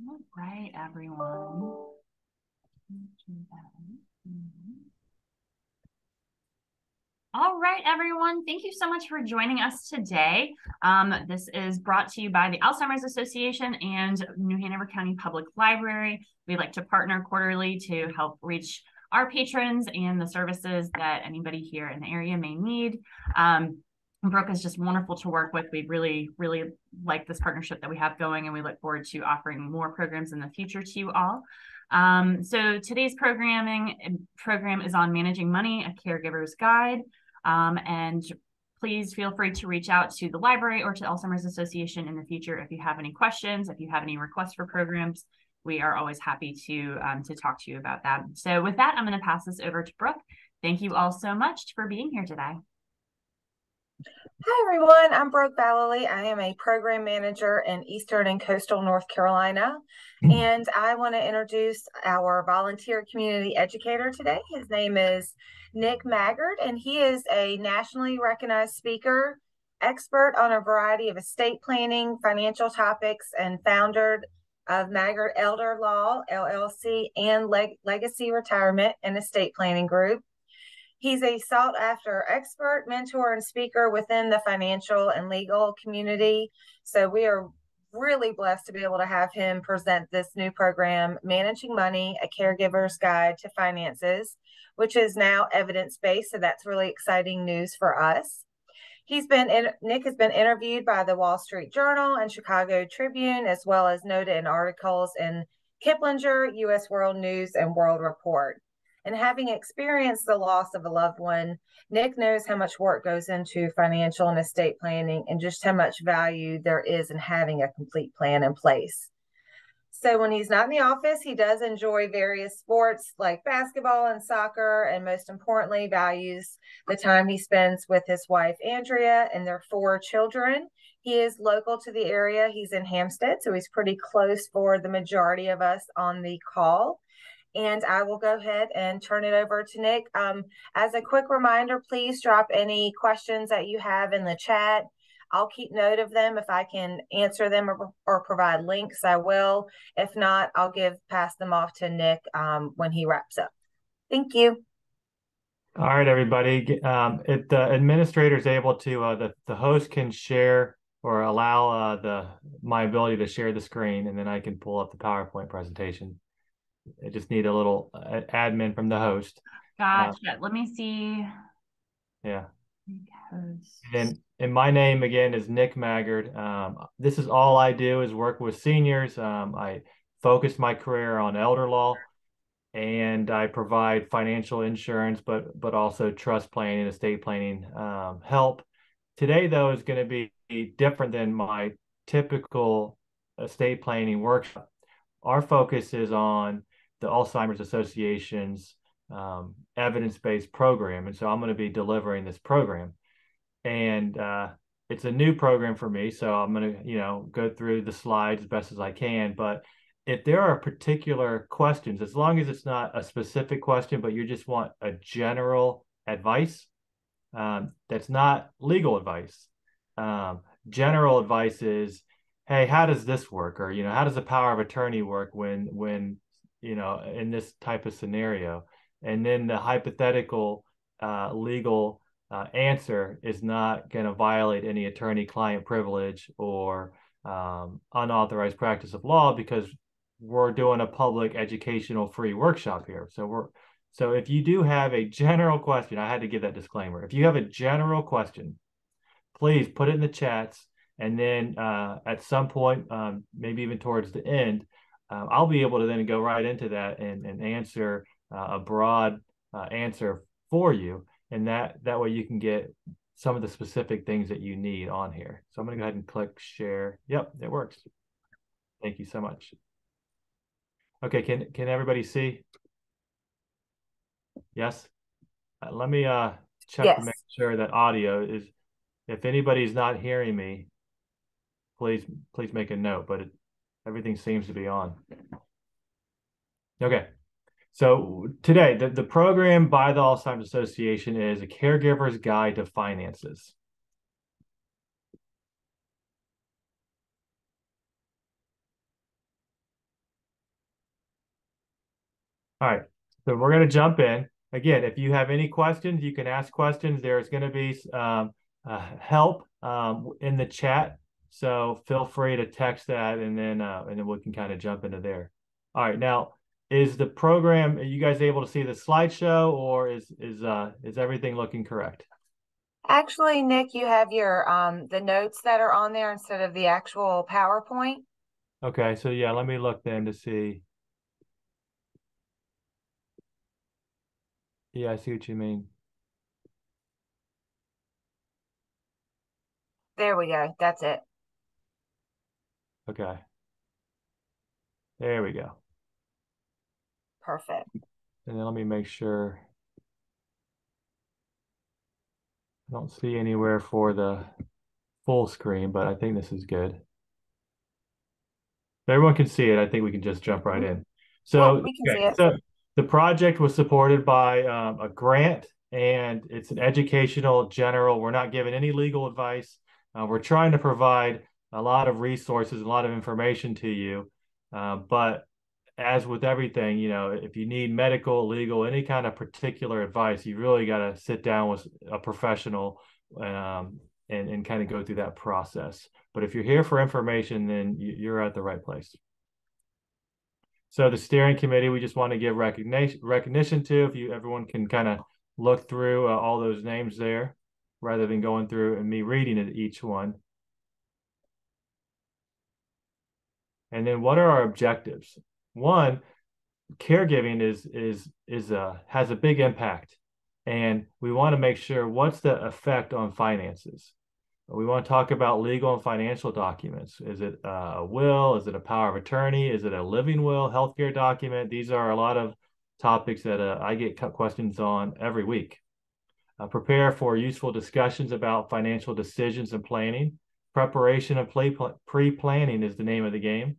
All right, everyone. All right, everyone. Thank you so much for joining us today. Um, this is brought to you by the Alzheimer's Association and New Hanover County Public Library. We like to partner quarterly to help reach our patrons and the services that anybody here in the area may need. Um, Brooke is just wonderful to work with. We really, really like this partnership that we have going, and we look forward to offering more programs in the future to you all. Um, so today's programming program is on managing money, a caregiver's guide, um, and please feel free to reach out to the library or to Alzheimer's Association in the future if you have any questions, if you have any requests for programs. We are always happy to um, to talk to you about that. So with that, I'm going to pass this over to Brooke. Thank you all so much for being here today. Hi, everyone. I'm Brooke Ballily. I am a program manager in Eastern and Coastal North Carolina. Hmm. And I want to introduce our volunteer community educator today. His name is Nick Maggard, and he is a nationally recognized speaker, expert on a variety of estate planning, financial topics, and founder of Maggard Elder Law, LLC, and Leg- Legacy Retirement and Estate Planning Group. He's a sought after expert, mentor, and speaker within the financial and legal community. So we are really blessed to be able to have him present this new program, Managing Money, a Caregiver's Guide to Finances, which is now evidence based. So that's really exciting news for us. He's been in, Nick has been interviewed by the Wall Street Journal and Chicago Tribune, as well as noted in articles in Kiplinger, U.S. World News, and World Report. And having experienced the loss of a loved one, Nick knows how much work goes into financial and estate planning and just how much value there is in having a complete plan in place. So when he's not in the office, he does enjoy various sports like basketball and soccer, and most importantly, values the time he spends with his wife, Andrea, and their four children. He is local to the area. He's in Hampstead, so he's pretty close for the majority of us on the call and I will go ahead and turn it over to Nick. Um, as a quick reminder, please drop any questions that you have in the chat. I'll keep note of them. If I can answer them or, or provide links, I will. If not, I'll give pass them off to Nick um, when he wraps up. Thank you. All right, everybody. Um, if the administrator is able to, uh, the, the host can share or allow uh, the my ability to share the screen, and then I can pull up the PowerPoint presentation. I just need a little uh, admin from the host. Gotcha. Uh, Let me see. Yeah. And and my name again is Nick Maggard. Um, this is all I do is work with seniors. Um, I focus my career on elder law, and I provide financial insurance, but but also trust planning and estate planning um, help. Today, though, is going to be different than my typical estate planning workshop. Our focus is on the Alzheimer's Association's um, evidence-based program, and so I'm going to be delivering this program, and uh, it's a new program for me. So I'm going to, you know, go through the slides as best as I can. But if there are particular questions, as long as it's not a specific question, but you just want a general advice, um, that's not legal advice. Um, general advice is, hey, how does this work? Or you know, how does the power of attorney work when when you know, in this type of scenario. And then the hypothetical uh, legal uh, answer is not going to violate any attorney client privilege or um, unauthorized practice of law because we're doing a public educational free workshop here. So we're so if you do have a general question, I had to give that disclaimer. If you have a general question, please put it in the chats. And then uh, at some point, um, maybe even towards the end, uh, I'll be able to then go right into that and, and answer uh, a broad uh, answer for you. And that, that way you can get some of the specific things that you need on here. So I'm going to go ahead and click share. Yep, it works. Thank you so much. Okay, can can everybody see? Yes. Uh, let me uh check yes. to make sure that audio is. If anybody's not hearing me, please please make a note. But it, Everything seems to be on. Okay. So today, the, the program by the Alzheimer's Association is a caregiver's guide to finances. All right. So we're going to jump in. Again, if you have any questions, you can ask questions. There's going to be um, uh, help um, in the chat. So feel free to text that and then uh, and then we can kind of jump into there. All right. Now, is the program are you guys able to see the slideshow or is is uh is everything looking correct? Actually, Nick, you have your um the notes that are on there instead of the actual PowerPoint. Okay, so yeah, let me look then to see. Yeah, I see what you mean. There we go. That's it. Okay. There we go. Perfect. And then let me make sure. I don't see anywhere for the full screen, but I think this is good. If everyone can see it, I think we can just jump right in. So, yeah, okay, so the project was supported by um, a grant and it's an educational general. We're not giving any legal advice. Uh, we're trying to provide a lot of resources, a lot of information to you. Uh, but as with everything, you know, if you need medical, legal, any kind of particular advice, you really got to sit down with a professional um, and, and kind of go through that process. But if you're here for information, then you're at the right place. So the steering committee, we just want to give recognition recognition to. If you everyone can kind of look through uh, all those names there, rather than going through and me reading it each one. And then what are our objectives? one caregiving is is is a has a big impact. And we want to make sure what's the effect on finances? We want to talk about legal and financial documents. Is it a will? Is it a power of attorney? Is it a living will healthcare document? These are a lot of topics that uh, i get questions on every week. Uh, prepare for useful discussions about financial decisions and planning. Preparation and pre-planning is the name of the game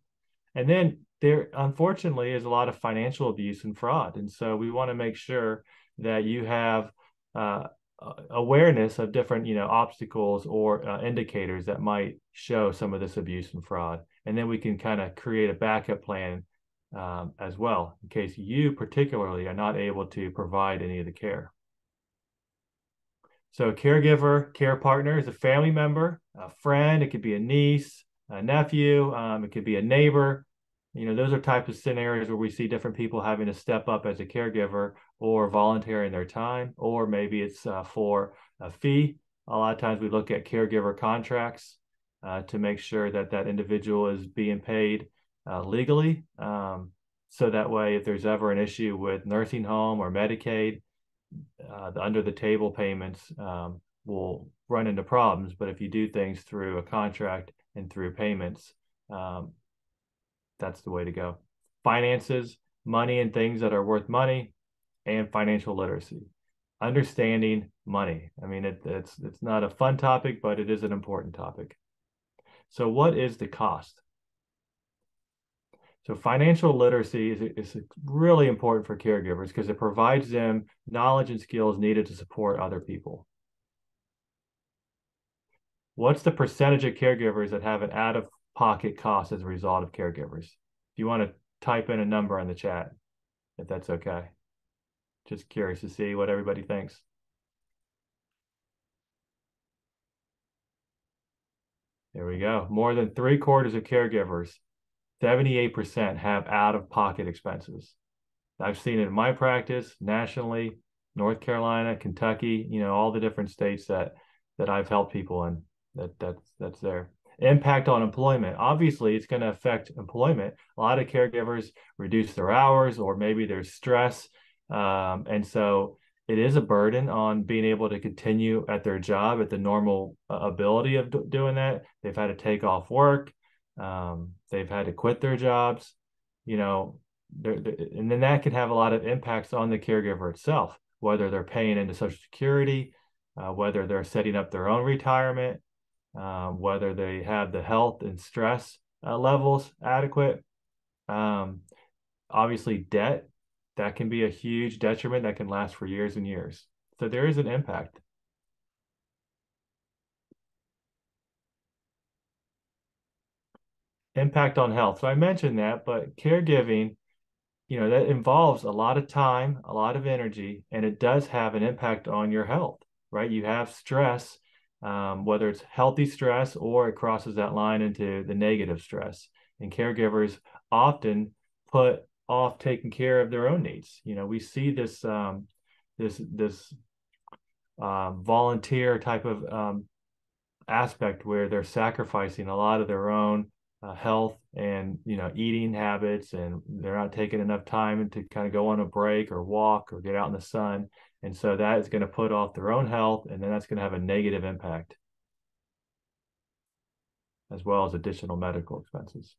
and then there unfortunately is a lot of financial abuse and fraud. And so we want to make sure that you have uh, awareness of different you know obstacles or uh, indicators that might show some of this abuse and fraud. And then we can kind of create a backup plan um, as well in case you particularly are not able to provide any of the care. So caregiver care partner is a family member a friend. It could be a niece a nephew um, it could be a neighbor you know those are types of scenarios where we see different people having to step up as a caregiver or volunteering their time or maybe it's uh, for a fee. A lot of times we look at caregiver contracts uh, to make sure that that individual is being paid uh, legally um, so that way if there's ever an issue with nursing home or medicaid uh, the under the table payments um, will run into problems. But if you do things through a contract and through payments um, that's the way to go. Finances, money and things that are worth money, and financial literacy. Understanding money. I mean, it, it's it's not a fun topic, but it is an important topic. So, what is the cost? So, financial literacy is, is really important for caregivers because it provides them knowledge and skills needed to support other people. What's the percentage of caregivers that have an out of pocket costs as a result of caregivers. If you want to type in a number in the chat, if that's okay. Just curious to see what everybody thinks. There we go. More than three quarters of caregivers, 78% have out of pocket expenses. I've seen it in my practice nationally, North Carolina, Kentucky, you know, all the different states that that I've helped people in. That that's that's there impact on employment. Obviously, it's going to affect employment. A lot of caregivers reduce their hours, or maybe there's stress. Um, and so it is a burden on being able to continue at their job at the normal uh, ability of do- doing that. They've had to take off work, um, they've had to quit their jobs, you know, they're, they're, and then that can have a lot of impacts on the caregiver itself, whether they're paying into Social Security, uh, whether they're setting up their own retirement, um, whether they have the health and stress uh, levels adequate. Um, obviously, debt that can be a huge detriment that can last for years and years. So there is an impact. Impact on health. So I mentioned that, but caregiving you know, that involves a lot of time, a lot of energy, and it does have an impact on your health, right? You have stress, um, whether it's healthy stress or it crosses that line into the negative stress. And caregivers often put off taking care of their own needs. You know, we see this um, this this uh, volunteer type of um, aspect where they're sacrificing a lot of their own uh, health and you know eating habits and they're not taking enough time to kind of go on a break or walk or get out in the sun and so that is going to put off their own health and then that's going to have a negative impact as well as additional medical expenses.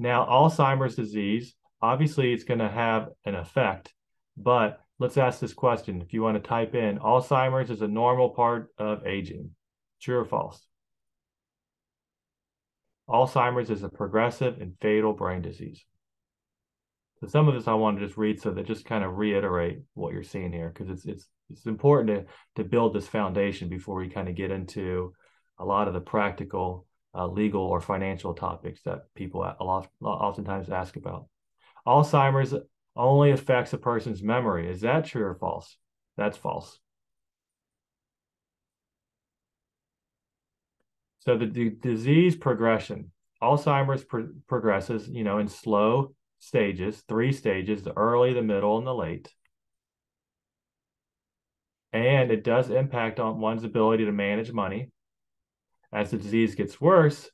Now alzheimer's disease obviously it's going to have an effect but let's ask this question. If you want to type in alzheimer's is a normal part of aging true or false? Alzheimer's is a progressive and fatal brain disease. So some of this I want to just read so that just kind of reiterate what you're seeing here because it's it's it's important to to build this foundation before we kind of get into a lot of the practical uh, legal or financial topics that people lot, oftentimes ask about. Alzheimer's only affects a person's memory. Is that true or false? That's false. So the, disease progression, Alzheimer's pro- progresses, you know, in slow stages, three stages, the early, the middle, and the late. And it does impact on one's ability to manage money. As the disease gets worse,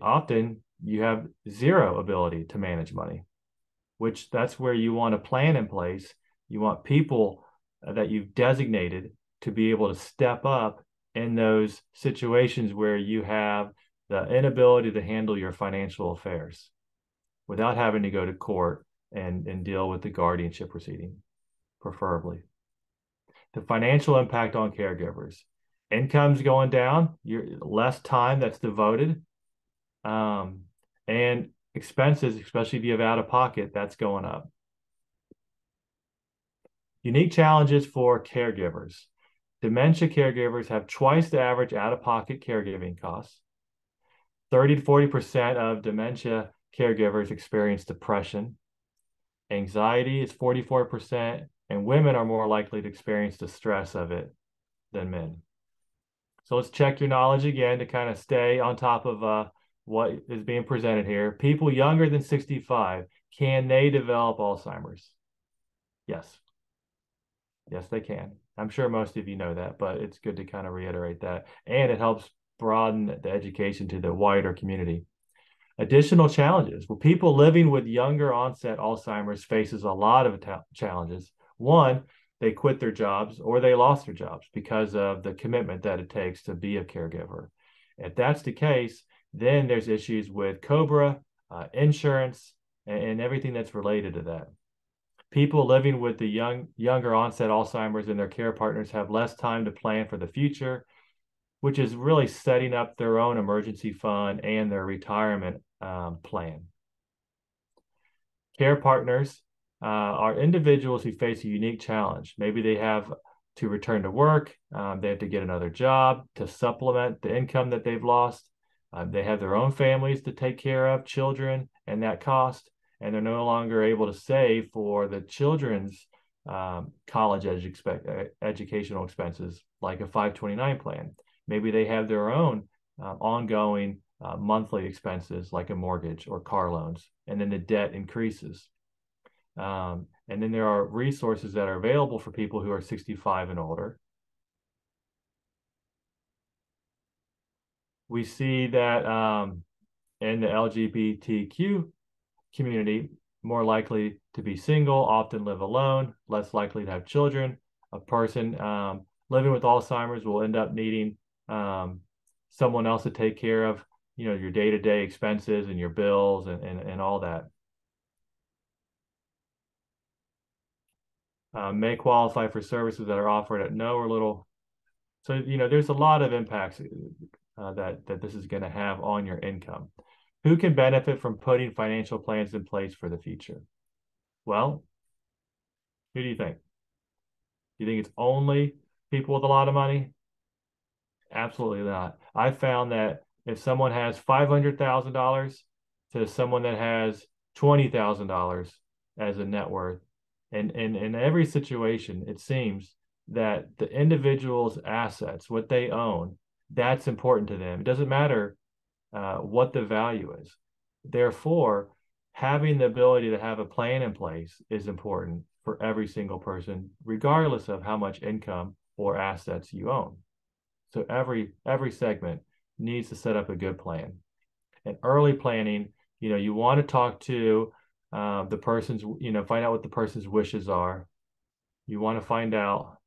often you have zero ability to manage money, which that's where you want a plan in place. You want people uh, that you've designated to be able to step up in those situations where you have the inability to handle your financial affairs without having to go to court and, and deal with the guardianship proceeding, preferably. The financial impact on caregivers. Income's going down, you're less time that's devoted. Um, and expenses, especially if you have out of pocket, that's going up. Unique challenges for caregivers. Dementia caregivers have twice the average out of pocket caregiving costs. 30 to 40% of dementia caregivers experience depression. Anxiety is 44%, and women are more likely to experience the stress of it than men. So let's check your knowledge again to kind of stay on top of uh, what is being presented here. People younger than 65, can they develop Alzheimer's? Yes. Yes, they can. I'm sure most of you know that, but it's good to kind of reiterate that. And it helps broaden the education to the wider community. Additional challenges. Well, people living with younger onset Alzheimer's faces a lot of challenges. One, they quit their jobs or they lost their jobs because of the commitment that it takes to be a caregiver. If that's the case, then there's issues with COBRA, uh, insurance, and, and everything that's related to that. People living with the young younger onset Alzheimer's and their care partners have less time to plan for the future, which is really setting up their own emergency fund and their retirement um, plan. Care partners uh, are individuals who face a unique challenge. Maybe they have to return to work, um, they have to get another job to supplement the income that they've lost. Uh, they have their own families to take care of, children, and that cost and they're no longer able to save for the children's um, college edu- educational expenses like a 529 plan. Maybe they have their own uh, ongoing uh, monthly expenses like a mortgage or car loans, and then the debt increases. Um, and then there are resources that are available for people who are 65 and older. We see that um, in the LGBTQ community more likely to be single, often live alone, less likely to have children. A person um, living with Alzheimer's will end up needing um, someone else to take care of, you know, your day-to-day expenses and your bills and, and, and all that. Uh, may qualify for services that are offered at no or little. So, you know, there's a lot of impacts uh, that, that this is going to have on your income. Who can benefit from putting financial plans in place for the future? Well, who do you think? Do you think it's only people with a lot of money? Absolutely not. I found that if someone has $500,000 to someone that has $20,000, as a net worth. And, in every situation, it seems that the individual's assets, what they own, that's important to them. It doesn't matter uh, what the value is. Therefore, having the ability to have a plan in place is important for every single person, regardless of how much income or assets you own. So every every segment needs to set up a good plan. And early planning, you know, you want to talk to uh, the person's, you know, find out what the person's wishes are. You want to find out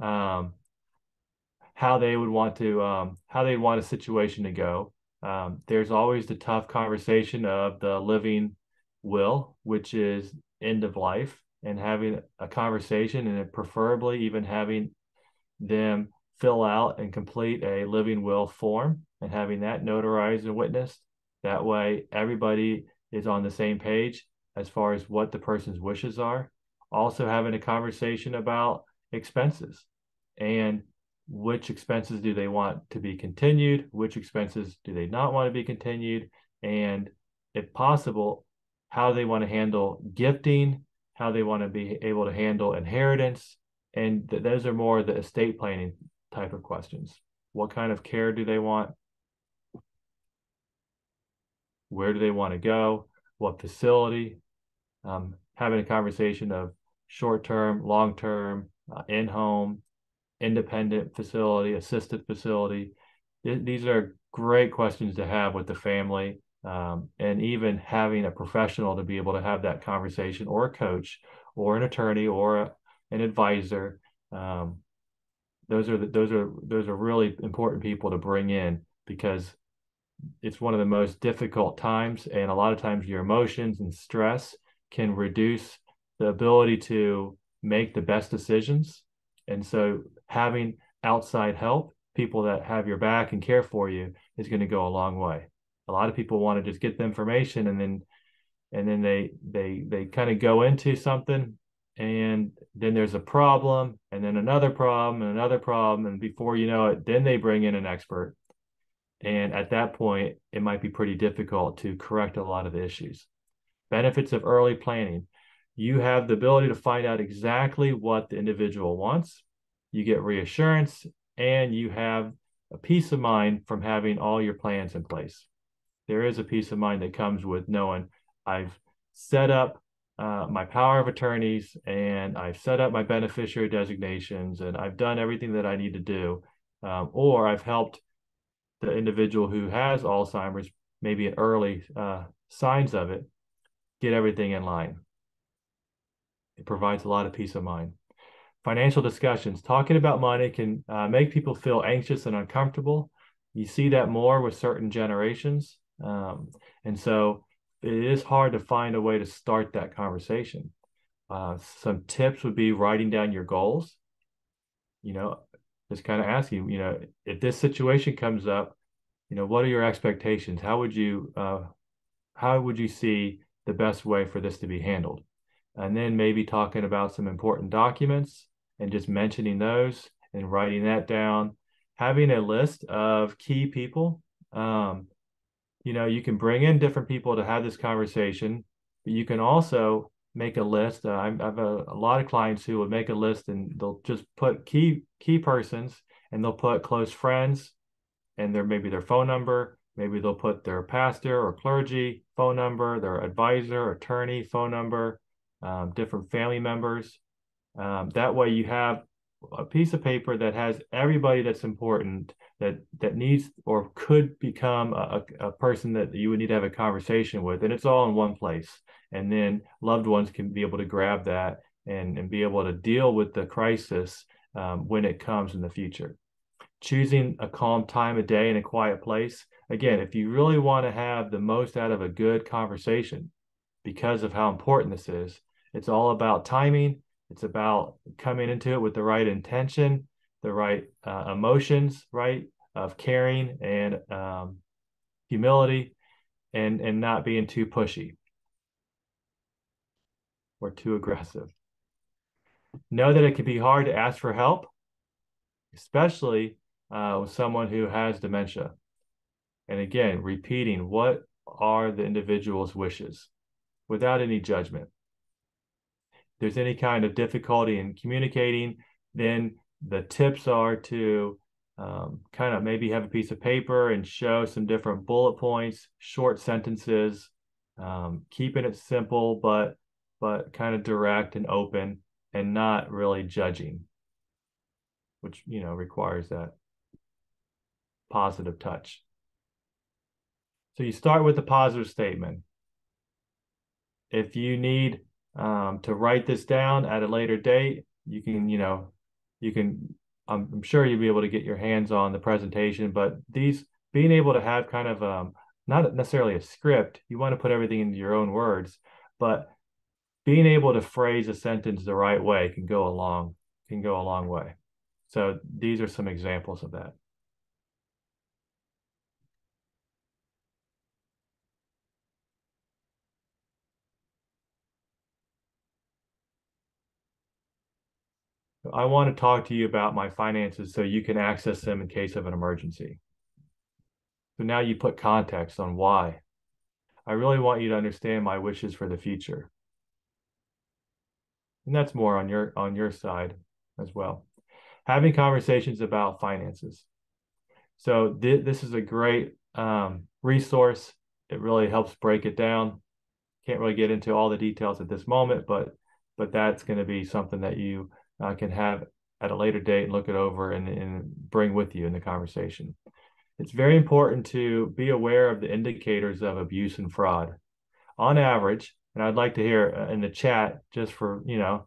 um, how they would want to, um, how they want a situation to go. Um, there's always the tough conversation of the living will, which is end of life, and having a conversation, and preferably even having them fill out and complete a living will form and having that notarized and witnessed. That way, everybody is on the same page as far as what the person's wishes are. Also, having a conversation about expenses and which expenses do they want to be continued, which expenses do they not want to be continued, and if possible, how they want to handle gifting, how they want to be able to handle inheritance. And th- those are more the estate planning type of questions. What kind of care do they want? Where do they want to go? What facility? Um, having a conversation of short term, long term, uh, in home, independent facility, assisted facility. Th- these are great questions to have with the family. Um, and even having a professional to be able to have that conversation, or a coach, or an attorney, or a, an advisor. Um, those are the, those are those are really important people to bring in because it's one of the most difficult times and a lot of times your emotions and stress can reduce the ability to make the best decisions. And so having outside help people that have your back and care for you is going to go a long way. A lot of people want to just get the information and then and then they they they kind of go into something and then there's a problem and then another problem and another problem and before you know it then they bring in an expert. And at that point it might be pretty difficult to correct a lot of the issues. Benefits of early planning. You have the ability to find out exactly what the individual wants you get reassurance and you have a peace of mind from having all your plans in place. There is a peace of mind that comes with knowing i've set up uh, my power of attorneys and I've set up my beneficiary designations and I've done everything that I need to do. Um, or I've helped the individual who has Alzheimer's, maybe in early uh, signs of it, get everything in line. It provides a lot of peace of mind. Financial discussions, talking about money can uh, make people feel anxious and uncomfortable. You see that more with certain generations. Um, and so it is hard to find a way to start that conversation. Uh, some tips would be writing down your goals. You know, just kind of asking, you know, if this situation comes up, you know, what are your expectations? How would you, uh, how would you see the best way for this to be handled? And then maybe talking about some important documents and just mentioning those and writing that down. Having a list of key people um, you know you can bring in different people to have this conversation but you can also make a list. Uh, i have a, a, lot of clients who will make a list and they'll just put key key persons and they'll put close friends and their maybe their phone number. Maybe they'll put their pastor or clergy phone number their advisor attorney phone number um, different family members. Um, that way you have a piece of paper that has everybody that's important that that needs or could become a, a person that you would need to have a conversation with and it's all in one place. And then loved ones can be able to grab that and, and be able to deal with the crisis um, when it comes in the future. Choosing a calm time of day in a quiet place again if you really want to have the most out of a good conversation because of how important this is it's all about timing. It's about coming into it with the right intention, the right uh, emotions, right, of caring and um, humility, and and not being too pushy or too aggressive. Know that it can be hard to ask for help, especially uh, with someone who has dementia. And again, repeating what are the individual's wishes without any judgment. If there's any kind of difficulty in communicating, then the tips are to um, kind of maybe have a piece of paper and show some different bullet points, short sentences, um, keeping it simple, but but kind of direct and open and not really judging, which you know requires that positive touch. So you start with a positive statement. If you need um, to write this down at a later date, you can, you know, you can I'm, sure you'll be able to get your hands on the presentation, but these being able to have kind of um, not necessarily a script, you want to put everything into your own words, but being able to phrase a sentence the right way can go a long can go a long way. So these are some examples of that. I want to talk to you about my finances so you can access them in case of an emergency. So now you put context on why. I really want you to understand my wishes for the future. And that's more on your on your side as well. Having conversations about finances. So th this is a great um, resource. It really helps break it down. Can't really get into all the details at this moment, but but that's going to be something that you uh, can have at a later date and look it over and, and bring with you in the conversation. It's very important to be aware of the indicators of abuse and fraud. On average, and I'd like to hear uh, in the chat, just for you know,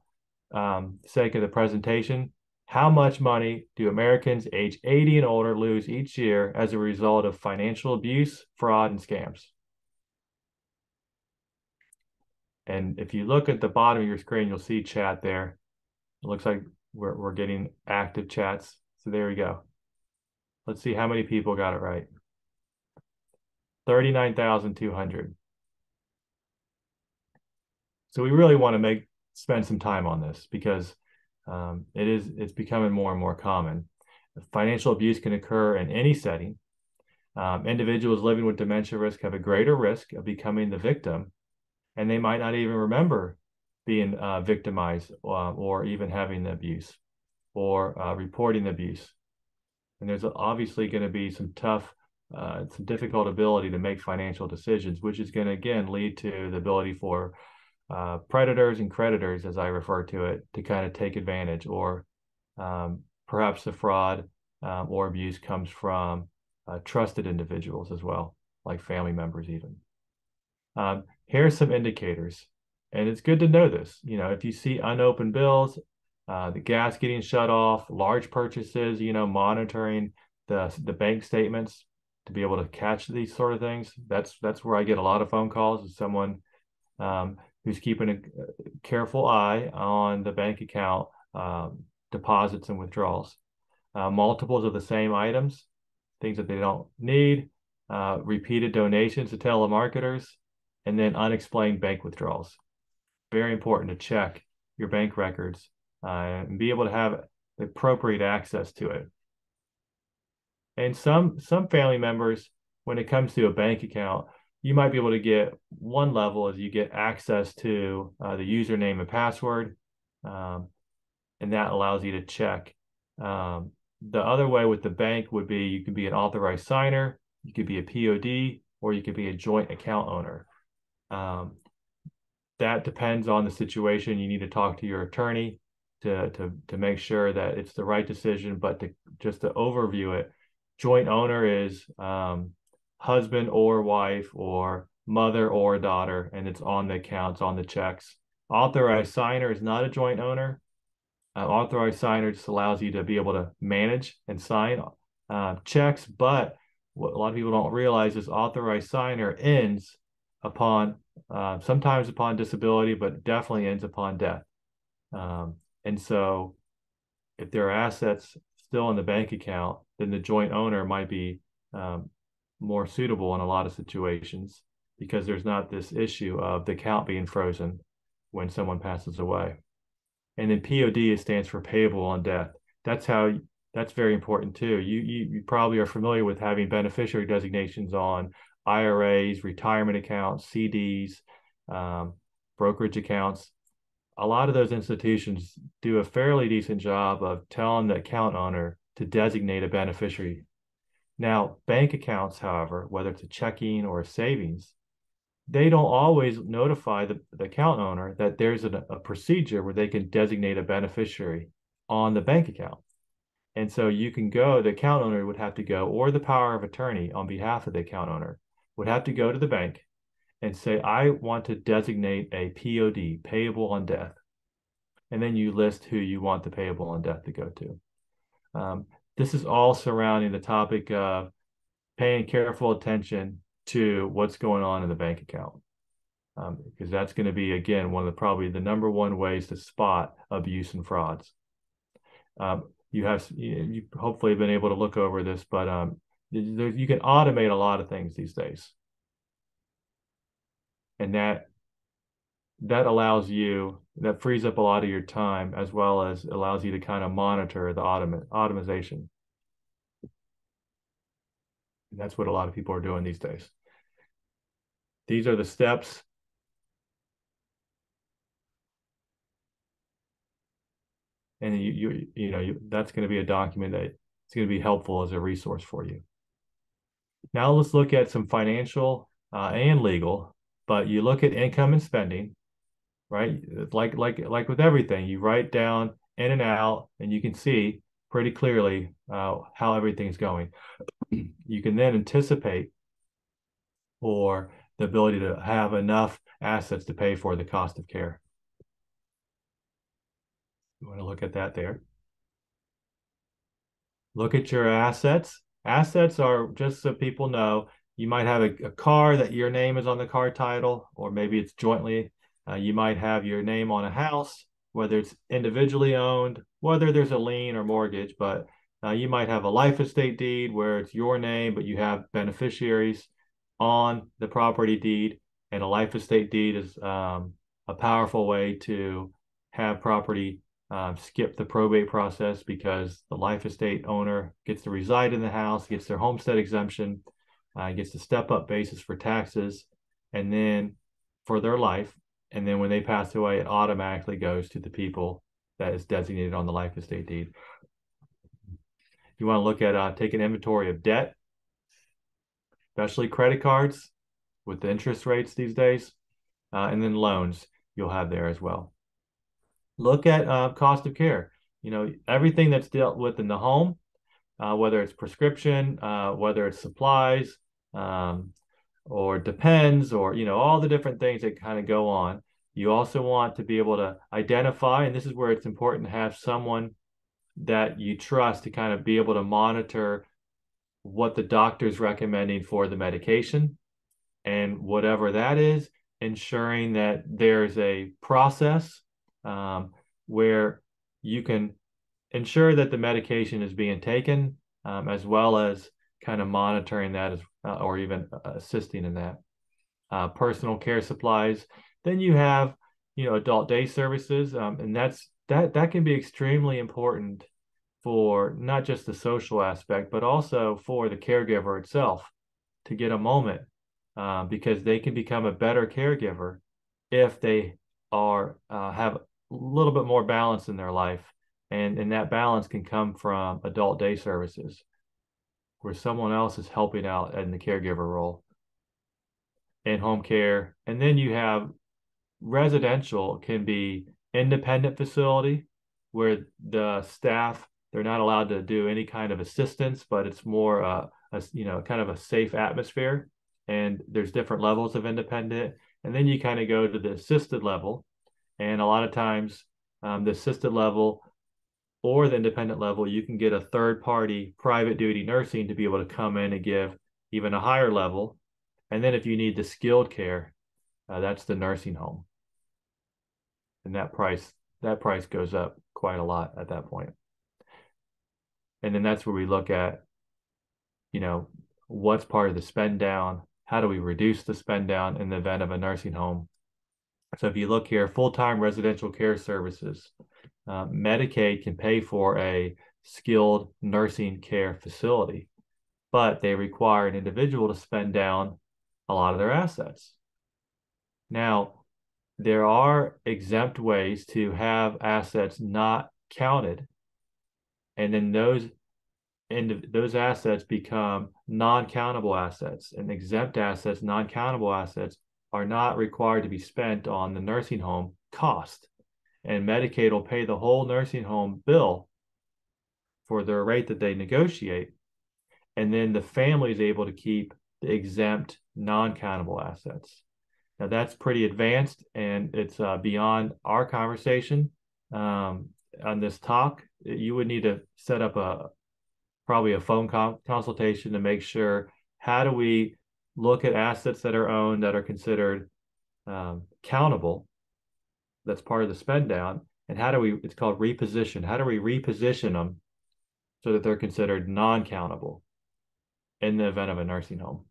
um, sake of the presentation, how much money do Americans age 80 and older lose each year as a result of financial abuse, fraud, and scams? And if you look at the bottom of your screen, you'll see chat there. It looks like we're, we're getting active chats. So there we go. Let's see how many people got it right. 39,200. So we really want to make spend some time on this because um, it is it's becoming more and more common. Financial abuse can occur in any setting. Um, individuals living with dementia risk have a greater risk of becoming the victim, and they might not even remember being uh, victimized uh, or even having the abuse or uh, reporting abuse. And there's obviously going to be some tough, uh, some difficult ability to make financial decisions, which is going to again lead to the ability for uh, predators and creditors, as I refer to it, to kind of take advantage, or um, perhaps the fraud um, or abuse comes from uh, trusted individuals as well, like family members even. Um, here are some indicators and it's good to know this. You know, if you see unopened bills, uh, the gas getting shut off, large purchases, you know, monitoring the the bank statements to be able to catch these sort of things. That's that's where I get a lot of phone calls. Is someone um, who's keeping a careful eye on the bank account um, deposits and withdrawals. Uh, multiples of the same items, things that they don't need, uh, repeated donations to telemarketers, and then unexplained bank withdrawals very important to check your bank records uh, and be able to have appropriate access to it. And some some family members, when it comes to a bank account, you might be able to get one level as you get access to uh, the username and password, um, and that allows you to check. Um, the other way with the bank would be you could be an authorized signer, you could be a POD, or you could be a joint account owner. Um, that depends on the situation. You need to talk to your attorney to to to make sure that it's the right decision. But to just to overview it, joint owner is um, husband or wife or mother or daughter, and it's on the accounts on the checks. Authorized signer is not a joint owner. Uh, authorized signer just allows you to be able to manage and sign uh, checks, but what a lot of people don't realize is authorized signer ends upon uh, sometimes upon disability, but definitely ends upon death. Um, and so, if there are assets still in the bank account, then the joint owner might be um, more suitable in a lot of situations because there's not this issue of the account being frozen when someone passes away. And then POD stands for payable on death. That's how that's very important too. You, you you probably are familiar with having beneficiary designations on IRAs, retirement accounts, CDs, um, brokerage accounts. a lot of those institutions do a fairly decent job of telling the account owner to designate a beneficiary. Now, bank accounts, however, whether it's a checking or a savings, they don't always notify the, the account owner that there's a, a procedure where they can designate a beneficiary on the bank account. And so you can go, the account owner would have to go, or the power of attorney on behalf of the account owner would have to go to the bank and say, I want to designate a POD, payable on death. And then you list who you want the payable on death to go to. Um, this is all surrounding the topic of paying careful attention to what's going on in the bank account. Um, because that's going to be, again, one of the probably the number one ways to spot abuse and frauds. Um, you have you hopefully have been able to look over this, but um, you can automate a lot of things these days, and that that allows you that frees up a lot of your time as well as allows you to kind of monitor the automate automation. And that's what a lot of people are doing these days. These are the steps and you you you know you, that's going to be a document that it's going to be helpful as a resource for you. Now let's look at some financial uh, and legal, but you look at income and spending, right? Like like like with everything, you write down in and out, and you can see pretty clearly uh, how everything's going. you can then anticipate or the ability to have enough assets to pay for the cost of care. You want to look at that there. Look at your assets. Assets are just so people know you might have a, a car that your name is on the car title, or maybe it's jointly. Uh, you might have your name on a house, whether it's individually owned, whether there's a lien or mortgage, but uh, you might have a life estate deed where it's your name, but you have beneficiaries on the property deed. And a life estate deed is um, a powerful way to have property um, skip the probate process because the life estate owner gets to reside in the house, gets their homestead exemption, uh, gets the step up basis for taxes, and then for their life. And then when they pass away, it automatically goes to the people that is designated on the life estate deed. You want to look at uh, take an inventory of debt, especially credit cards with the interest rates these days, uh, and then loans you'll have there as well look at uh, cost of care. You know, everything that's dealt with in the home, uh, whether it's prescription, uh, whether it's supplies, um, or depends, or you know, all the different things that kind of go on. You also want to be able to identify, and this is where it's important to have someone that you trust to kind of be able to monitor what the doctor's recommending for the medication and whatever that is, ensuring that there's a process um, where you can ensure that the medication is being taken um, as well as kind of monitoring that as, uh, or even assisting in that. Uh, personal care supplies. Then you have, you know, adult day services, um, and that's that that can be extremely important for not just the social aspect, but also for the caregiver itself to get a moment uh, because they can become a better caregiver if they are uh, have little bit more balance in their life. And, and that balance can come from adult day services where someone else is helping out in the caregiver role in home care. And then you have residential can be independent facility where the staff they're not allowed to do any kind of assistance, but it's more uh, a you know kind of a safe atmosphere. And there's different levels of independent, and then you kind of go to the assisted level, and a lot of times, um, the assisted level or the independent level, you can get a third party private duty nursing to be able to come in and give even a higher level. And then if you need the skilled care, uh, that's the nursing home. And that price that price goes up quite a lot at that point. And then that's where we look at, you know, what's part of the spend down? How do we reduce the spend down in the event of a nursing home so if you look here, full-time residential care services, uh, Medicaid can pay for a skilled nursing care facility, but they require an individual to spend down a lot of their assets. Now, there are exempt ways to have assets not counted, and then those and those assets become non-countable assets and exempt assets non-countable assets are not required to be spent on the nursing home cost. And medicaid will pay the whole nursing home bill for the rate that they negotiate. And then the family is able to keep the exempt non-countable assets. Now that's pretty advanced and it's uh, beyond our conversation um, on this talk. You would need to set up a probably a phone consultation to make sure how do we look at assets that are owned that are considered um, countable that's part of the spend down and how do we it's called reposition. How do we reposition them so that they're considered non-countable in the event of a nursing home?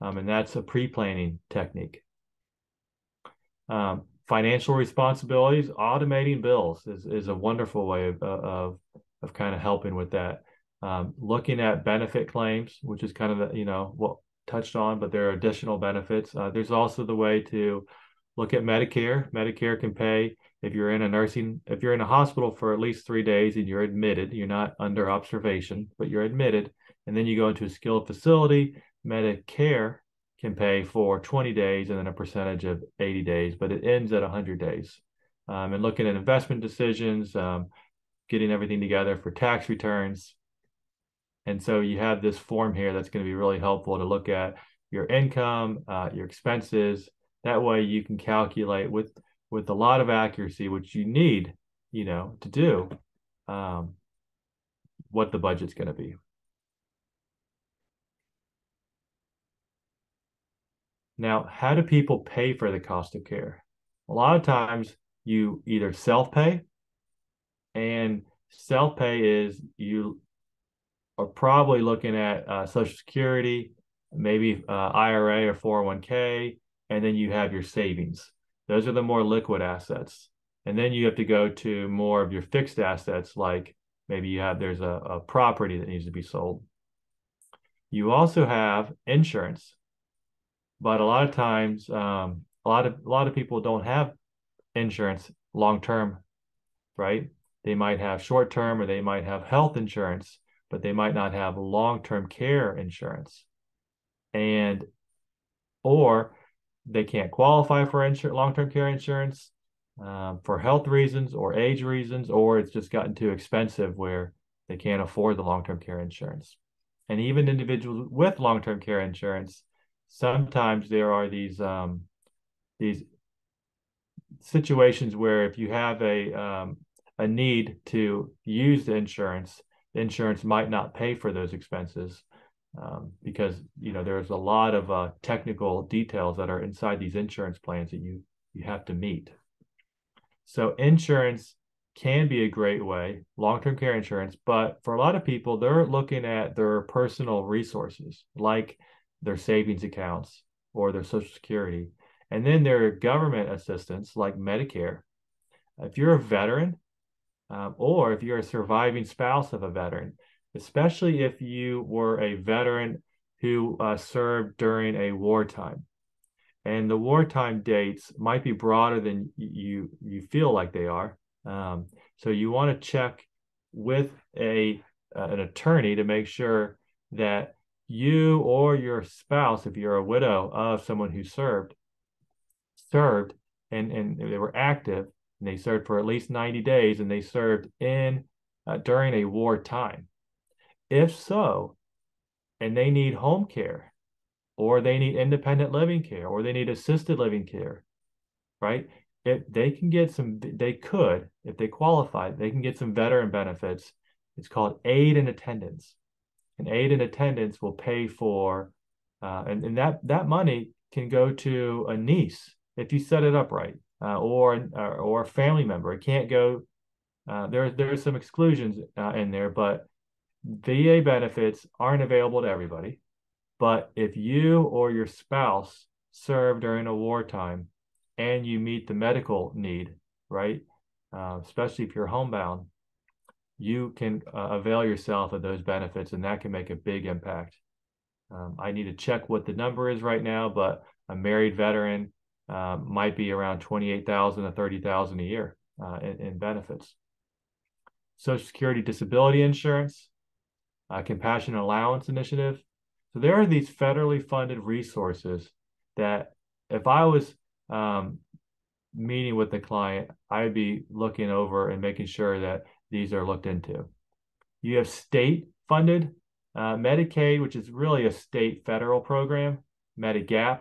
Um, and that's a pre-planning technique. Um, financial responsibilities automating bills is, is a wonderful way of, of, of kind of helping with that. Um, looking at benefit claims, which is kind of the, you know what touched on, but there are additional benefits. Uh, there's also the way to look at Medicare. Medicare can pay if you're in a nursing, if you're in a hospital for at least three days and you're admitted, you're not under observation, but you're admitted, and then you go into a skilled facility. Medicare can pay for 20 days and then a percentage of 80 days, but it ends at 100 days. Um, and looking at investment decisions, um, getting everything together for tax returns, and so you have this form here that's going to be really helpful to look at your income, uh, your expenses. That way you can calculate with with a lot of accuracy, which you need, you know, to do um, what the budget's going to be. Now, how do people pay for the cost of care? A lot of times you either self-pay and self-pay is you are probably looking at uh, Social Security, maybe uh, IRA or 401k, and then you have your savings. Those are the more liquid assets. And then you have to go to more of your fixed assets, like maybe you have there's a, a property that needs to be sold. You also have insurance, but a lot of times, um, a lot of a lot of people don't have insurance long term, right? They might have short term, or they might have health insurance, but they might not have long-term care insurance. And or they can't qualify for insur- long-term care insurance um, for health reasons or age reasons or it's just gotten too expensive where they can't afford the long-term care insurance. And even individuals with long-term care insurance sometimes there are these um, these situations where if you have a um, a need to use the insurance insurance might not pay for those expenses um, because you know there's a lot of uh, technical details that are inside these insurance plans that you you have to meet. So insurance can be a great way, long-term care insurance, but for a lot of people, they're looking at their personal resources like their savings accounts or their social security, and then their government assistance like Medicare. If you're a veteran, um, or if you're a surviving spouse of a veteran, especially if you were a veteran who uh, served during a wartime. And the wartime dates might be broader than you you feel like they are. Um, so you want to check with a uh, an attorney to make sure that you or your spouse, if you're a widow of someone who served, served and, and they were active, and they served for at least 90 days and they served in uh, during a war time. If so, and they need home care or they need independent living care or they need assisted living care, right? If they can get some, they could, if they qualify, they can get some veteran benefits. It's called aid and attendance. And aid and attendance will pay for, uh, and, and that, that money can go to a niece if you set it up right uh, or or a family member. It can't go. Uh, there there's some exclusions uh, in there, but VA benefits aren't available to everybody. But if you or your spouse serve during a wartime and you meet the medical need, right, uh, especially if you're homebound, you can uh, avail yourself of those benefits, and that can make a big impact. Um, I need to check what the number is right now, but a married veteran uh, might be around 28,000 to 30,000 a year uh, in, in, benefits. Social Security disability insurance, uh, compassion allowance initiative. So there are these federally funded resources that if I was um, meeting with the client, I'd be looking over and making sure that these are looked into. You have state funded uh, Medicaid, which is really a state federal program, Medigap,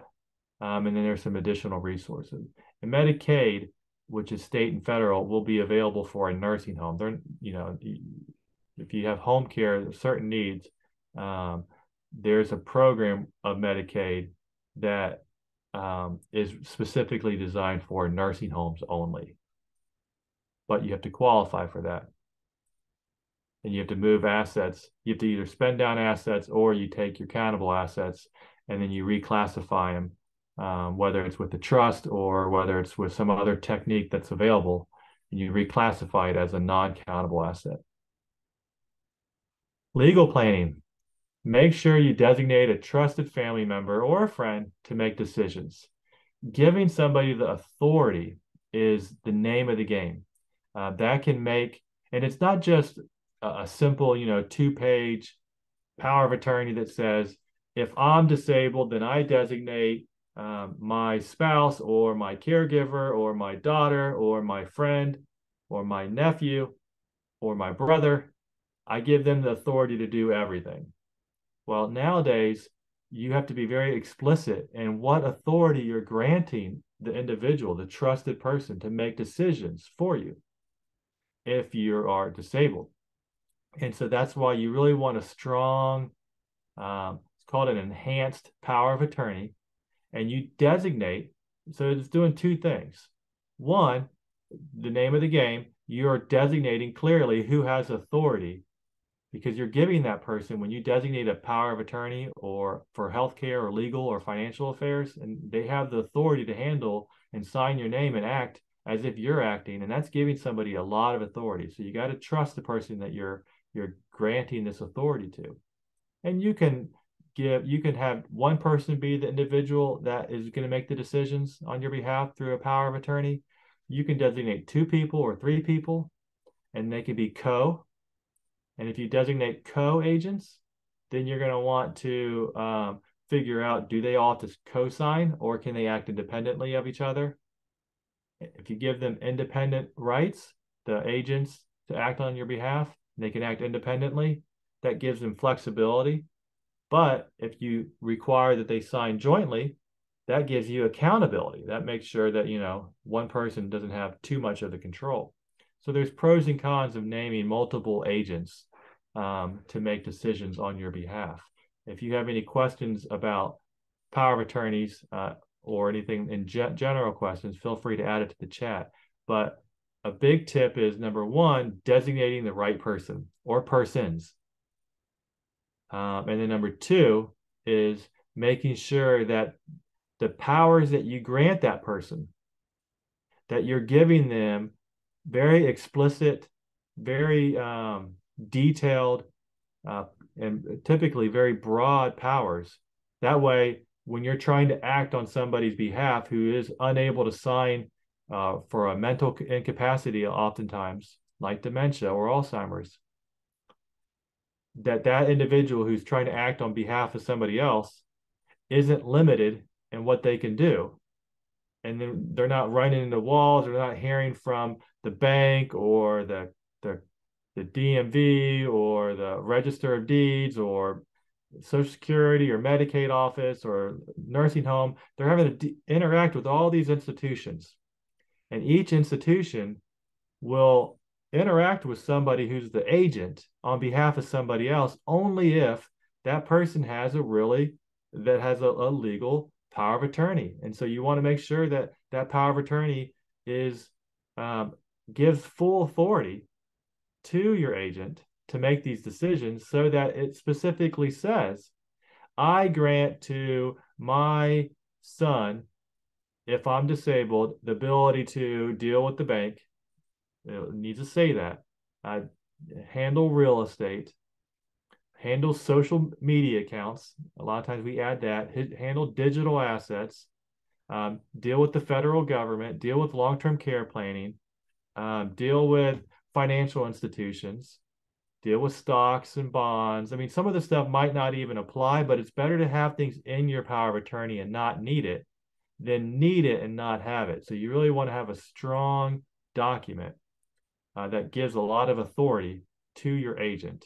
um, and then there's some additional resources. And Medicaid, which is state and federal, will be available for a nursing home. They're, you know, if you have home care, certain needs, um, there's a program of Medicaid that um, is specifically designed for nursing homes only. But you have to qualify for that. And you have to move assets. You have to either spend down assets or you take your countable assets and then you reclassify them, um, whether it's with the trust or whether it's with some other technique that's available, and you reclassify it as a non countable asset. Legal planning. Make sure you designate a trusted family member or a friend to make decisions. Giving somebody the authority is the name of the game. Uh, that can make, and it's not just a, a simple, you know, two page power of attorney that says, if I'm disabled, then I designate um, my spouse or my caregiver or my daughter or my friend or my nephew or my brother. I give them the authority to do everything. Well, nowadays, you have to be very explicit in what authority you're granting the individual, the trusted person, to make decisions for you if you are disabled. And so that's why you really want a strong, um, it's called an enhanced power of attorney. And you designate, so it's doing two things. One, the name of the game, you're designating clearly who has authority because you're giving that person when you designate a power of attorney or for healthcare or legal or financial affairs and they have the authority to handle and sign your name and act as if you're acting and that's giving somebody a lot of authority so you got to trust the person that you're you're granting this authority to and you can give you can have one person be the individual that is going to make the decisions on your behalf through a power of attorney you can designate two people or three people and they can be co and if you designate co-agents, then you're going to want to um, figure out, do they all have to co-sign or can they act independently of each other? If you give them independent rights, the agents to act on your behalf, they can act independently. That gives them flexibility. But if you require that they sign jointly, that gives you accountability. That makes sure that, you know, one person doesn't have too much of the control. So there's pros and cons of naming multiple agents um, to make decisions on your behalf. If you have any questions about power of attorneys uh, or anything in ge- general questions, feel free to add it to the chat. But a big tip is number one, designating the right person or persons. Um, and then number two is making sure that the powers that you grant that person, that you're giving them very explicit, very um, detailed, uh, and typically very broad powers. That way, when you're trying to act on somebody's behalf who is unable to sign uh, for a mental incapacity, oftentimes like dementia or Alzheimer's, that that individual who's trying to act on behalf of somebody else isn't limited in what they can do and then they're not running into walls they're not hearing from the bank or the the the DMV or the Register of Deeds or Social Security or Medicaid office or nursing home. They're having to interact with all these institutions. And each institution will interact with somebody who's the agent on behalf of somebody else only if that person has a really that has a, a legal power of attorney. And so you want to make sure that that power of attorney is um, gives full authority to your agent to make these decisions so that it specifically says, I grant to my son, if I'm disabled, the ability to deal with the bank. It needs to say that. I handle real estate, handle social media accounts. A lot of times we add that, handle digital assets, um, deal with the federal government, deal with long term care planning, um, deal with financial institutions, deal with stocks and bonds. I mean, some of the stuff might not even apply, but it's better to have things in your power of attorney and not need it than need it and not have it. So you really want to have a strong document uh, that gives a lot of authority to your agent.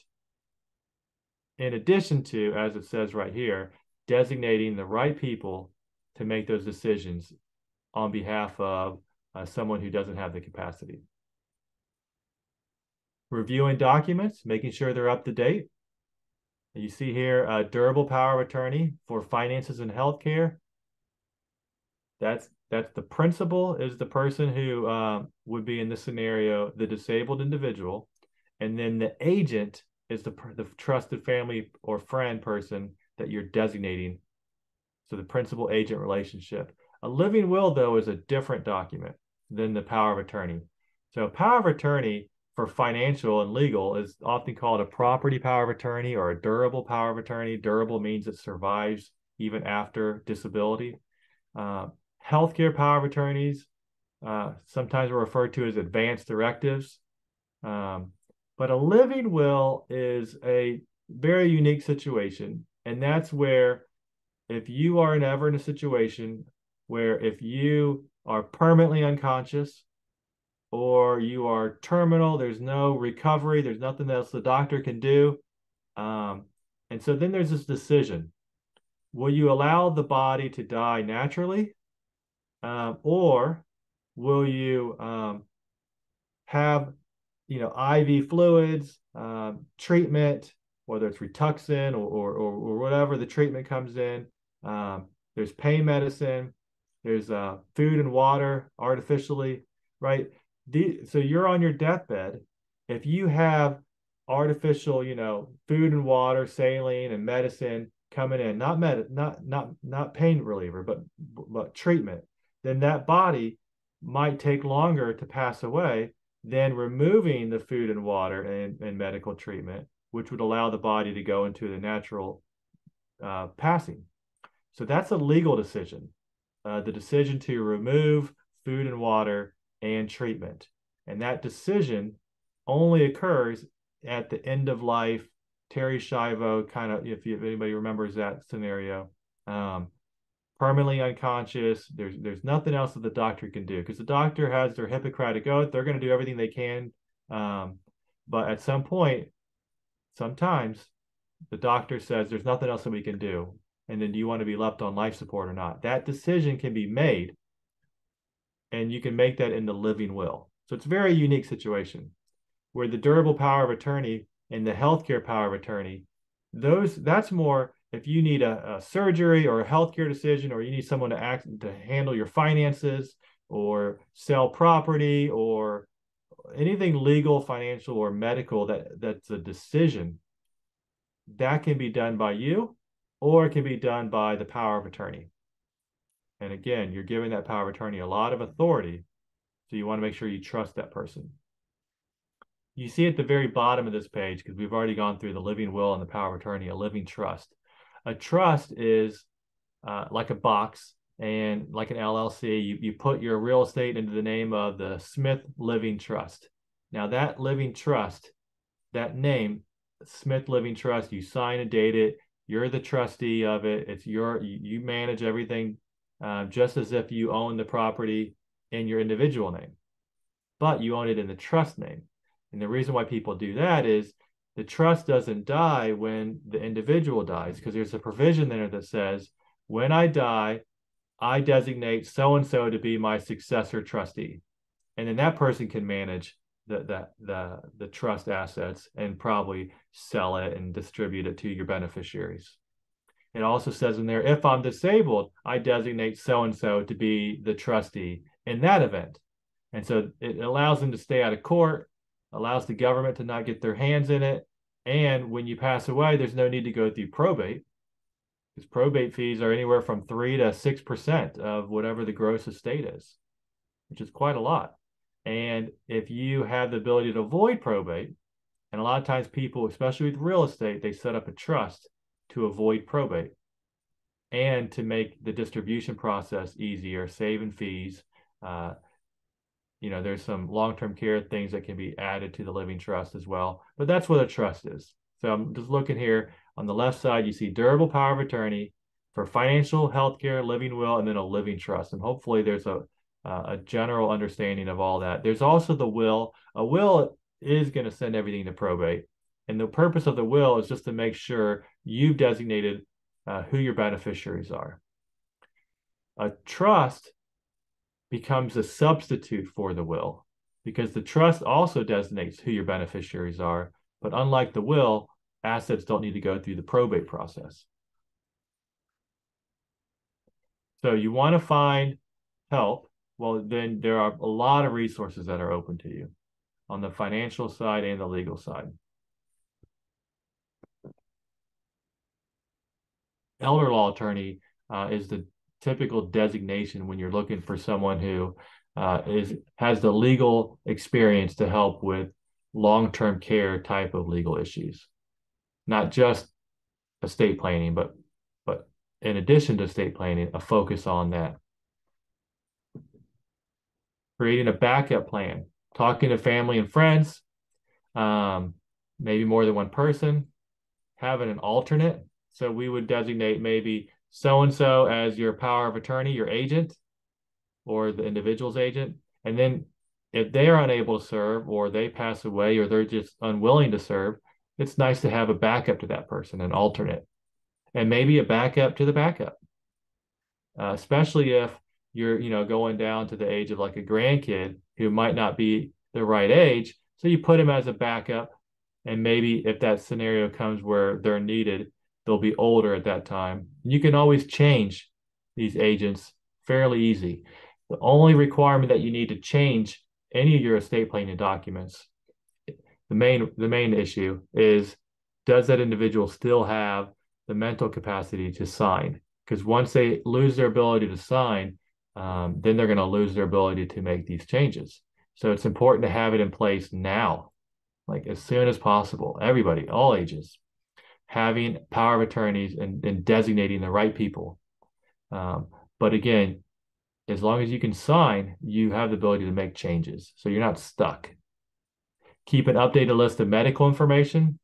In addition to, as it says right here, designating the right people to make those decisions on behalf of uh, someone who doesn't have the capacity. Reviewing documents, making sure they're up to date. You see here a durable power of attorney for finances and healthcare. That's that's the principal is the person who um, would be in this scenario the disabled individual, and then the agent is the the trusted family or friend person that you're designating. So the principal agent relationship. A living will though is a different document than the power of attorney. So power of attorney for financial and legal is often called a property power of attorney or a durable power of attorney. Durable means it survives even after disability. Uh, healthcare power of attorneys uh, sometimes referred to as advanced directives. Um, but a living will is a very unique situation. And that's where, if you are ever in a situation where if you are permanently unconscious or you are terminal, there's no recovery, there's nothing else the doctor can do. Um, and so then there's this decision will you allow the body to die naturally um, or will you um, have you know IV fluids um, treatment, whether it's Rituxan or, or, or whatever the treatment comes in. Um, there's pain medicine. There's uh, food and water artificially, right? The, so you're on your deathbed. If you have artificial, you know, food and water, saline and medicine coming in, not med, not not not pain reliever, but but treatment then that body might take longer to pass away than removing the food and water and, and medical treatment, which would allow the body to go into the natural uh, passing. So that's a legal decision, uh, the decision to remove food and water and treatment. And that decision only occurs at the end of life. Terri Schiavo, kind of, if, you, if anybody remembers that scenario, um, permanently unconscious. There's there's nothing else that the doctor can do because the doctor has their Hippocratic oath. They're going to do everything they can, um, but at some point, sometimes the doctor says there's nothing else that we can do, and then do you want to be left on life support or not? That decision can be made, and you can make that in the living will. So it's a very unique situation where the durable power of attorney and the healthcare power of attorney, those that's more if you need a, a, surgery or a healthcare decision, or you need someone to act to handle your finances or sell property or anything legal, financial, or medical that that's a decision that can be done by you or it can be done by the power of attorney. And again, you're giving that power of attorney a lot of authority. So you want to make sure you trust that person. You see at the very bottom of this page, because we've already gone through the living will and the power of attorney, a living trust. A trust is uh, like a box and like an LLC, you, you put your real estate into the name of the Smith Living Trust. Now, that living trust, that name, Smith Living Trust, you sign and date it. You're the trustee of it. It's your, you manage everything uh, just as if you own the property in your individual name, but you own it in the trust name. And the reason why people do that is the trust doesn't die when the individual dies because there's a provision there that says when i die i designate so and so to be my successor trustee. And then that person can manage the, the the the trust assets and probably sell it and distribute it to your beneficiaries. It also says in there if i'm disabled i designate so and so to be the trustee in that event. And so it allows them to stay out of court allows the government to not get their hands in it and when you pass away, there's no need to go through probate because probate fees are anywhere from three to six percent of whatever the gross estate is, which is quite a lot. And if you have the ability to avoid probate, and a lot of times people, especially with real estate, they set up a trust to avoid probate. and to make the distribution process easier, saving fees. Uh, you know, there's some long-term care things that can be added to the living trust as well, but that's what a trust is. So I'm just looking here on the left side, you see durable power of attorney for financial, healthcare, living will, and then a living trust. And hopefully there's a, a general understanding of all that. There's also the will. A will is going to send everything to probate. And the purpose of the will is just to make sure you've designated uh, who your beneficiaries are. A trust becomes a substitute for the will because the trust also designates who your beneficiaries are. But unlike the will, assets don't need to go through the probate process. So you want to find help. Well, then there are a lot of resources that are open to you on the financial side and the legal side. Elder law attorney uh, is the typical designation when you're looking for someone who uh, is has the legal experience to help with long-term care type of legal issues, not just estate planning, but but in addition to estate planning, a focus on that. Creating a backup plan, talking to family and friends, um, maybe more than one person, having an alternate. So we would designate maybe so and so as your power of attorney, your agent, or the individual's agent. And then if they are unable to serve, or they pass away, or they're just unwilling to serve, it's nice to have a backup to that person, an alternate, and maybe a backup to the backup. Uh, especially if you're, you know, going down to the age of like a grandkid who might not be the right age. So you put him as a backup, and maybe if that scenario comes where they're needed, they'll be older at that time. You can always change these agents fairly easy. The only requirement that you need to change any of your estate planning documents, the main the main issue is does that individual still have the mental capacity to sign? Because once they lose their ability to sign, um, then they're going to lose their ability to make these changes. So it's important to have it in place now, like as soon as possible. Everybody, all ages having power of attorneys and, and designating the right people. Um, but again, as long as you can sign, you have the ability to make changes. So you're not stuck. Keep an updated list of medical information,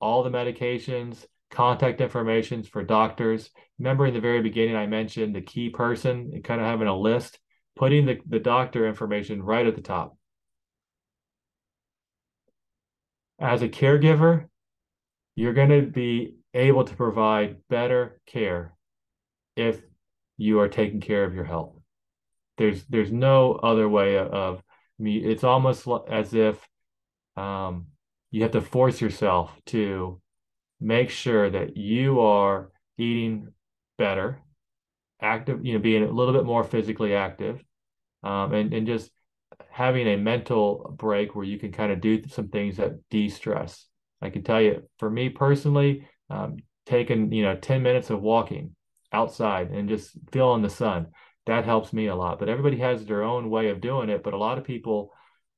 all the medications, contact information for doctors. Remember in the very beginning, I mentioned the key person and kind of having a list, putting the, the doctor information right at the top. As a caregiver, you're going to be able to provide better care if you are taking care of your health. There's there's no other way of, me. It's almost as if um, you have to force yourself to make sure that you are eating better, active, you know, being a little bit more physically active, um, and and just having a mental break where you can kind of do some things that de-stress I can tell you, for me personally, um, taking you know 10 minutes of walking outside and just feeling the sun that helps me a lot. But everybody has their own way of doing it but a lot of people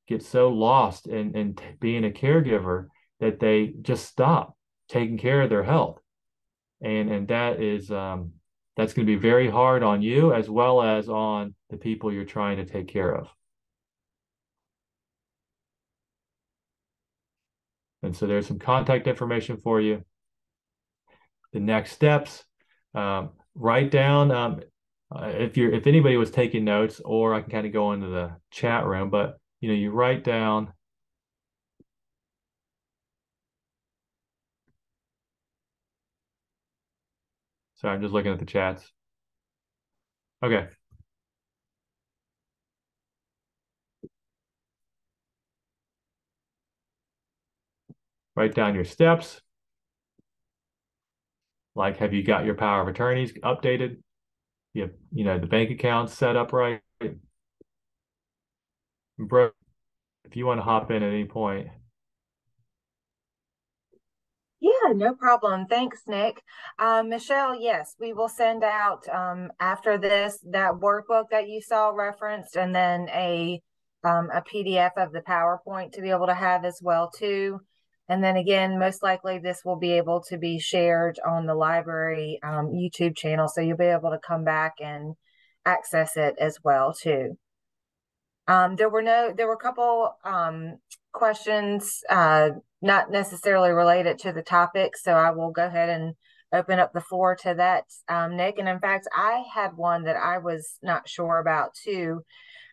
get so lost in, in t- being a caregiver that they just stop taking care of their health. And and that is um, that's going to be very hard on you as well as on the people you're trying to take care of And so there's some contact information for you. The next steps, um, write down um, uh, if you're if anybody was taking notes, or I can kind of go into the chat room. But you know, you write down. Sorry, I'm just looking at the chats. Okay. Write down your steps. Like, have you got your power of attorneys updated? You have, you know, the bank accounts set up right. Bro, if you want to hop in at any point. Yeah, no problem. Thanks, Nick. Um, Michelle, yes, we will send out um, after this that workbook that you saw referenced and then a um, a PDF of the PowerPoint to be able to have as well too. And then again, most likely this will be able to be shared on the library um, YouTube channel. So you'll be able to come back and access it as well too. Um, there were no, there were a couple um, questions, uh, not necessarily related to the topic. So I will go ahead and open up the floor to that, um, Nick. And in fact, I had one that I was not sure about too.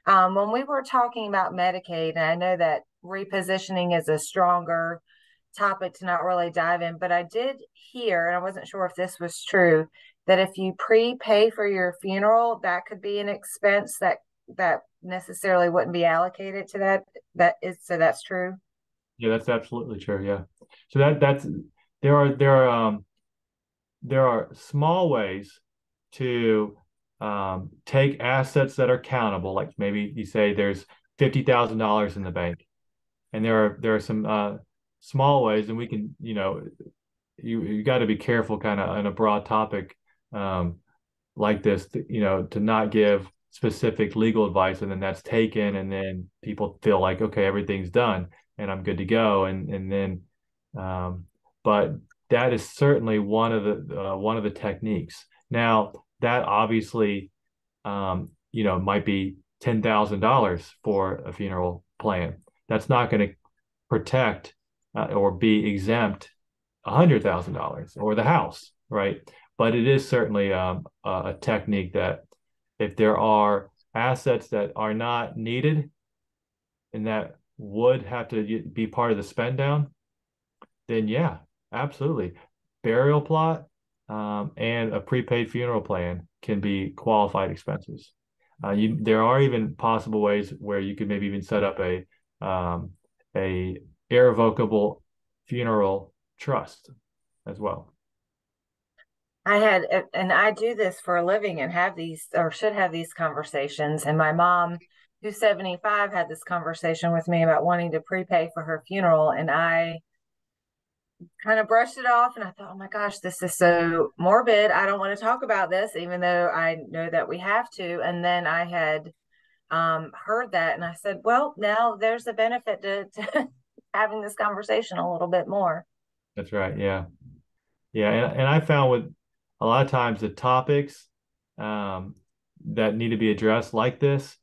Um, when we were talking about Medicaid, and I know that repositioning is a stronger topic to not really dive in, but I did hear, and I wasn't sure if this was true, that if you prepay for your funeral, that could be an expense that that necessarily wouldn't be allocated to that. That is so that's true. Yeah, that's absolutely true. Yeah. So that that's there are there are um there are small ways to um, take assets that are countable, like maybe you say there's fifty thousand dollars in the bank, and there are there are some uh, small ways, and we can you know you you got to be careful, kind of on a broad topic um, like this, to, you know, to not give specific legal advice, and then that's taken, and then people feel like okay, everything's done, and I'm good to go, and and then, um, but that is certainly one of the uh, one of the techniques. Now that obviously, um, you know, might be ten thousand dollars for a funeral plan. That's not going to protect uh, or be exempt a hundred thousand dollars or the house, right? But it is certainly um, a technique that, if there are assets that are not needed, and that would have to be part of the spend down, then yeah, absolutely, burial plot um, and a prepaid funeral plan can be qualified expenses. Uh, you, there are even possible ways where you could maybe even set up a um, a irrevocable funeral trust as well. I had, and I do this for a living and have these, or should have these conversations. And my mom, who's 75, had this conversation with me about wanting to prepay for her funeral. And I kind of brushed it off and I thought, oh my gosh, this is so morbid. I don't want to talk about this, even though I know that we have to. And then I had um, heard that and I said, well, now there's a benefit to, to having this conversation a little bit more. That's right. Yeah. Yeah. And, and I found with a lot of times the topics um, that need to be addressed like this,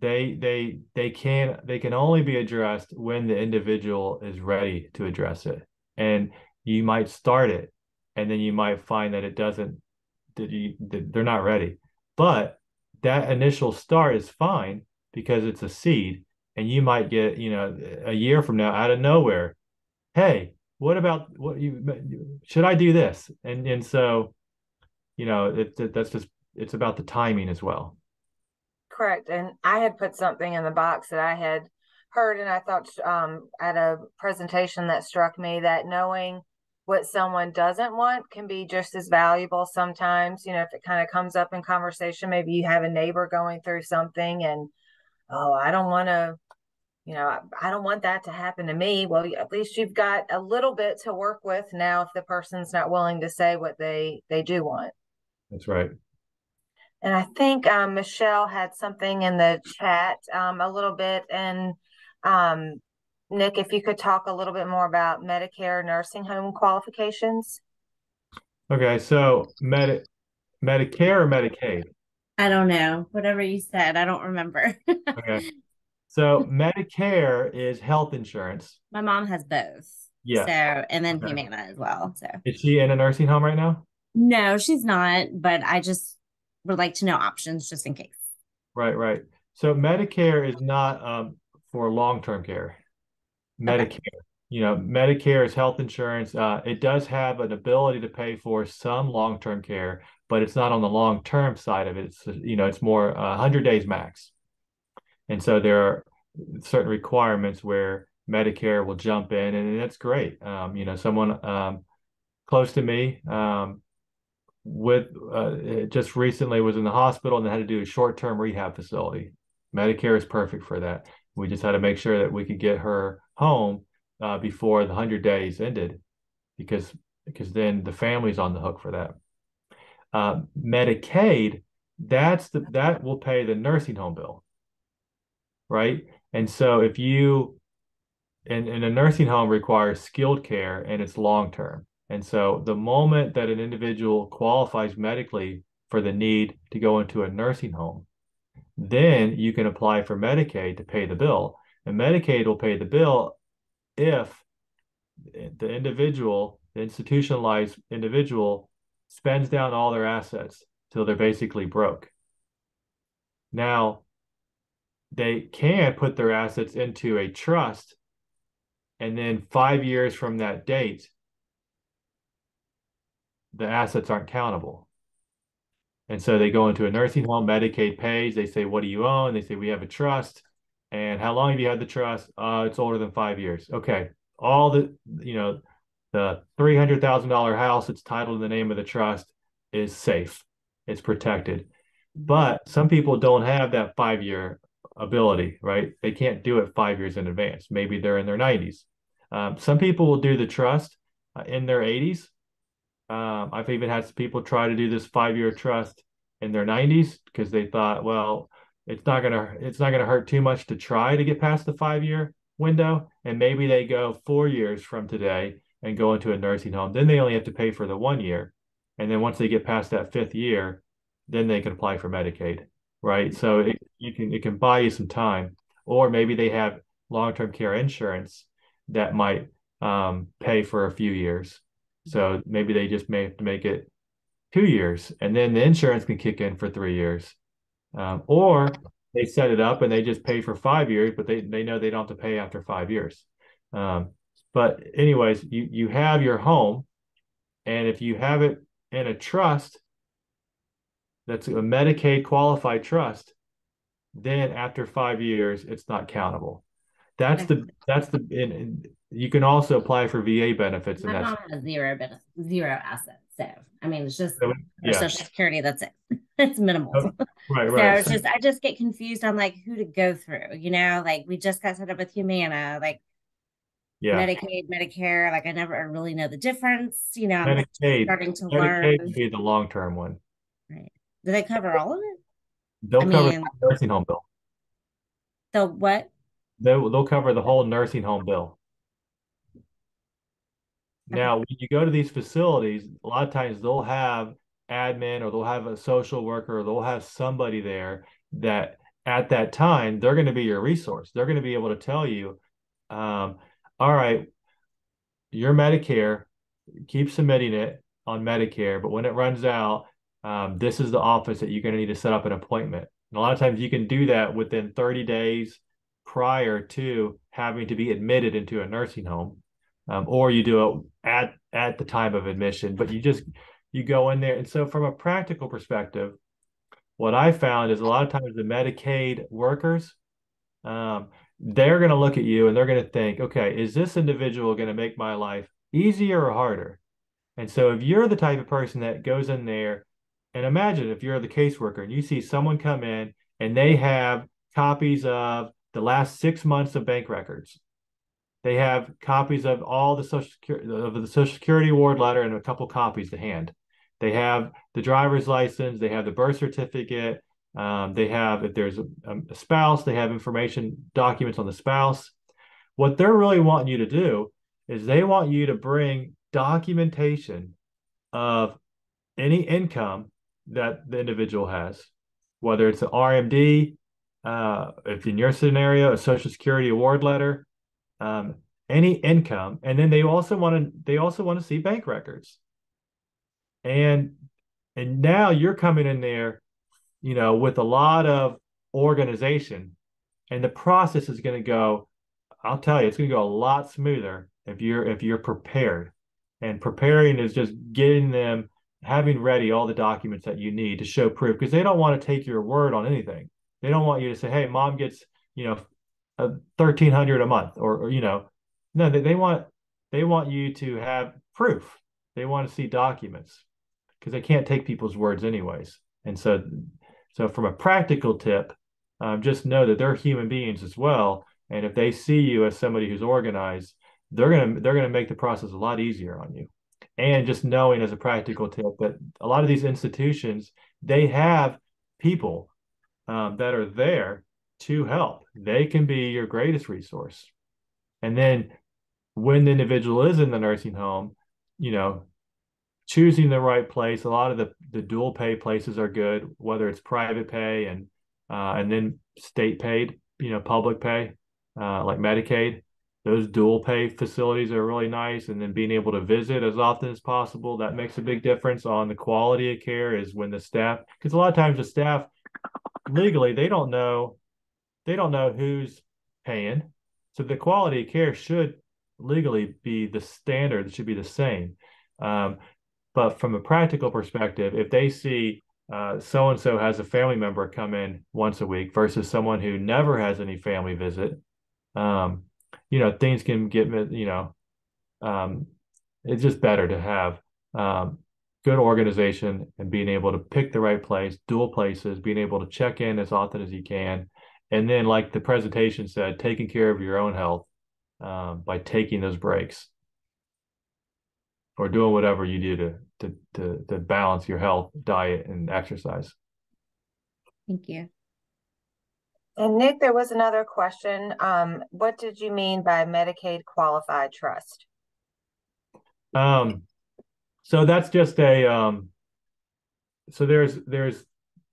they they they can they can only be addressed when the individual is ready to address it and you might start it and then you might find that it doesn't that you that they're not ready but that initial start is fine because it's a seed and you might get you know a year from now out of nowhere hey what about what you should i do this and and so you know it, it, that's just it's about the timing as well correct and i had put something in the box that i had heard and I thought um, at a presentation that struck me that knowing what someone doesn't want can be just as valuable sometimes. You know, if it kind of comes up in conversation, maybe you have a neighbor going through something and, oh, I don't want to, you know, I, I don't want that to happen to me. Well, at least you've got a little bit to work with now if the person's not willing to say what they they do want. That's right. And I think um, Michelle had something in the chat um, a little bit, and um, Nick, if you could talk a little bit more about Medicare nursing home qualifications. Okay, so Medi- Medicare or Medicaid? I don't know. Whatever you said, I don't remember. okay. So Medicare is health insurance. My mom has both. Yeah. So and then okay. Humana as well. So is she in a nursing home right now? No, she's not, but I just would like to know options just in case. Right, right. So Medicare is not um, for long-term care. Medicare, okay. you know, Medicare is health insurance. Uh, it does have an ability to pay for some long-term care, but it's not on the long-term side of it. It's you know, it's more uh, 100 days max, and so there are certain requirements where Medicare will jump in, and that's great. Um, you know, someone um, close to me um, with uh, just recently was in the hospital and they had to do a short-term rehab facility. Medicare is perfect for that. We just had to make sure that we could get her home uh, before the 100 days ended because because then the family's on the hook for that. Uh, Medicaid, that's the that will pay the nursing home bill, right? And so if you and, and a nursing home requires skilled care and it's long term. And so the moment that an individual qualifies medically for the need to go into a nursing home, then you can apply for Medicaid to pay the bill. And Medicaid will pay the bill if the individual, the institutionalized individual, spends down all their assets till they're basically broke. Now, they can put their assets into a trust, and then five years from that date, the assets aren't countable. And so they go into a nursing home, Medicaid pays, they say, What do you own? They say, We have a trust. And how long have you had the trust? Uh, it's older than five years. Okay. All the, you know, the $300,000 house that's titled in the name of the trust is safe, it's protected. But some people don't have that five year ability, right? They can't do it five years in advance. Maybe they're in their 90s. Um, some people will do the trust uh, in their 80s um, I've even had people try to do this five year trust in their 90s because they thought, well, it's not gonna it's not gonna hurt too much to try to get past the five year window, and maybe they go four years from today and go into a nursing home. Then they only have to pay for the one year, and then once they get past that fifth year, then they can apply for Medicaid, right? So it, you can it can buy you some time, or maybe they have long term care insurance that might um, pay for a few years so maybe they just may have to make it two years, and then the insurance can kick in for three years. Um, or they set it up and they just pay for five years, but they, they know they don't have to pay after five years. Um, but anyways, you you have your home, and if you have it in a trust that's a Medicaid qualified trust, then after five years, it's not countable. That's the that's the in, you can also apply for VA benefits, My and mom that's has zero benefit, zero assets. So I mean, it's just So, yeah. Social Security. That's it. it's minimal. Oh, right, So it's just I just get confused on like who to go through. You know, like we just got set up with Humana, like yeah, Medicaid, Medicare. Like I never really know the difference. You know, I'm starting to Medicaid learn. be the long term one. Right. Do they cover all of it? They'll I cover mean- the nursing home bill. The what? They'll they'll cover the whole nursing home bill. Now, when you go to these facilities, a lot of times they'll have admin or they'll have a social worker or they'll have somebody there that at that time they're going to be your resource. They're going to be able to tell you, um, all right, your Medicare, keep submitting it on Medicare, but when it runs out, um, this is the office that you're going to need to set up an appointment. And a lot of times you can do that within 30 days prior to having to be admitted into a nursing home um, or you do it at at the time of admission but you just you go in there and so from a practical perspective what i found is a lot of times the medicaid workers um, they're going to look at you and they're going to think okay is this individual going to make my life easier or harder? And so if you're the type of person that goes in there and imagine if you're the caseworker and you see someone come in and they have copies of the last six months of bank records. They have copies of all the social security of the social security award letter and a couple copies to hand. They have the driver's license they have the birth certificate um, they have if there's a, a spouse they have information documents on the spouse what they're really wanting you to do is they want you to bring documentation of any income that the individual has whether it's an rmd uh, if in your scenario a social security award letter um, any income, and then they also want to they also want to see bank records. And and now you're coming in there, you know, with a lot of organization, and the process is going to go. I'll tell you, it's going to go a lot smoother if you're if you're prepared. And preparing is just getting them having ready all the documents that you need to show proof because they don't want to take your word on anything. They don't want you to say, "Hey, mom gets you know a thirteen hundred a month," or, or you know, no, they, they want they want you to have proof. They want to see documents because they can't take people's words anyways. And so, so from a practical tip, um, just know that they're human beings as well. And if they see you as somebody who's organized, they're gonna they're gonna make the process a lot easier on you. And just knowing as a practical tip that a lot of these institutions they have people um, that are there to help. They can be your greatest resource. And then when the individual is in the nursing home, you know, choosing the right place. A lot of the, the dual pay places are good, whether it's private pay and uh, and then state paid, you know, public pay, uh, like Medicaid. Those dual pay facilities are really nice, and then being able to visit as often as possible that makes a big difference on the quality of care. Is when the staff, because a lot of times the staff legally they don't know, they don't know who's paying, so the quality of care should legally be the standard. It should be the same. Um, but from a practical perspective, if they see so and so has a family member come in once a week versus someone who never has any family visit, um, you know, things can get, you know, um, it's just better to have um, good organization and being able to pick the right place, dual places, being able to check in as often as you can. And then, like the presentation said, taking care of your own health um, by taking those breaks or doing whatever you do to to to, to balance your health, diet, and exercise. Thank you. And Nick, there was another question. Um, what did you mean by Medicaid qualified trust? Um, so that's just a um, so there's there's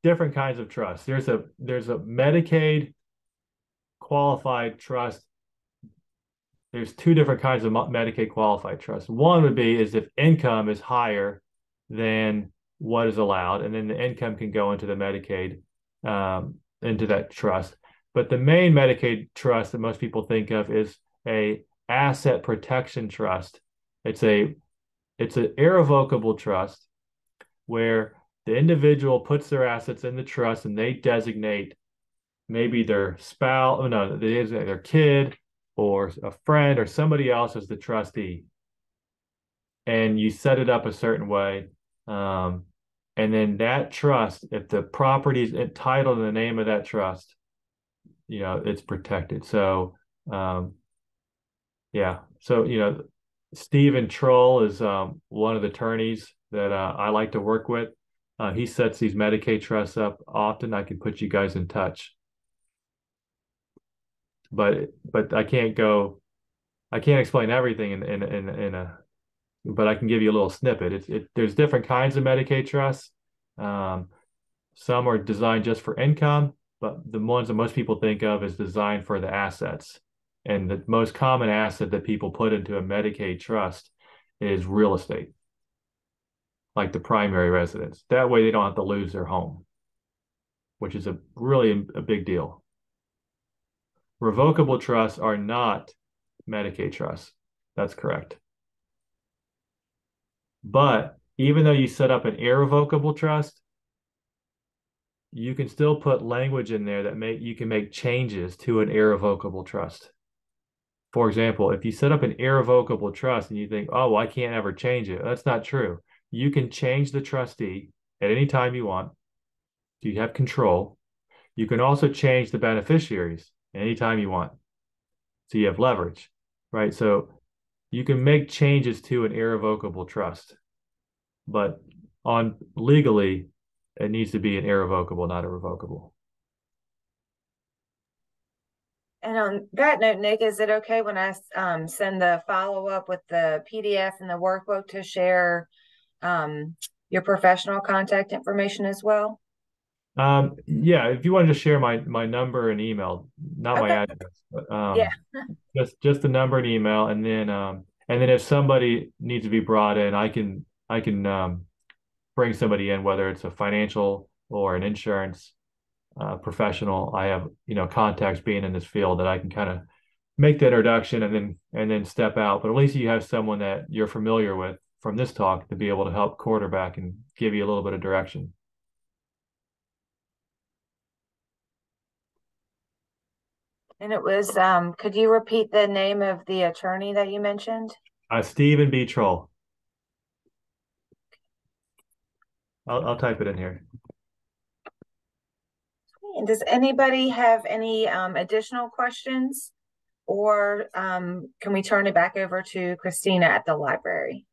different kinds of trust. There's a there's a Medicaid qualified trust there's two different kinds of Medicaid qualified trust. One would be is if income is higher than what is allowed, and then the income can go into the Medicaid um, into that trust. But the main Medicaid trust that most people think of is a asset protection trust. It's a it's an irrevocable trust where the individual puts their assets in the trust and they designate maybe their spouse, oh no, their kid or a friend or somebody else as the trustee. And you set it up a certain way um, and then that trust if the property is entitled in the name of that trust you know it's protected. So um, yeah. So you know stephen troll is um, one of the attorneys that uh, i like to work with. Uh, he sets these medicaid trusts up. Often i can put you guys in touch but but I can't go I can't explain everything in in in, in a but I can give you a little snippet. It's it, there's different kinds of Medicaid trusts. Um, some are designed just for income, but the ones that most people think of is designed for the assets. And the most common asset that people put into a Medicaid trust is real estate, like the primary residence. That way they don't have to lose their home, which is a really a big deal. Revocable trusts are not Medicaid trusts. That's correct. But even though you set up an irrevocable trust, you can still put language in there that make you can make changes to an irrevocable trust. For example, if you set up an irrevocable trust and you think, oh, well, I can't ever change it, that's not true. You can change the trustee at any time you want. Do you have control. You can also change the beneficiaries anytime you want. So you have leverage, right? So you can make changes to an irrevocable trust, but on legally, it needs to be an irrevocable, not a revocable. And on that note, Nick, is it okay when I um, send the follow up with the PDF and the workbook to share um, your professional contact information as well? Um, yeah, if you want to just share my my number and email, not okay. my address, but um, yeah, just just the number and email, and then um, and then if somebody needs to be brought in, I can I can um, bring somebody in, whether it's a financial or an insurance uh, professional. I have you know contacts being in this field that I can kind of make the introduction and then and then step out. But at least you have someone that you're familiar with from this talk to be able to help quarterback and give you a little bit of direction. And it was, um, could you repeat the name of the attorney that you mentioned? Uh, Stephen B. Troll. I'll, I'll type it in here. And does anybody have any um, additional questions? Or um, can we turn it back over to Christina at the library?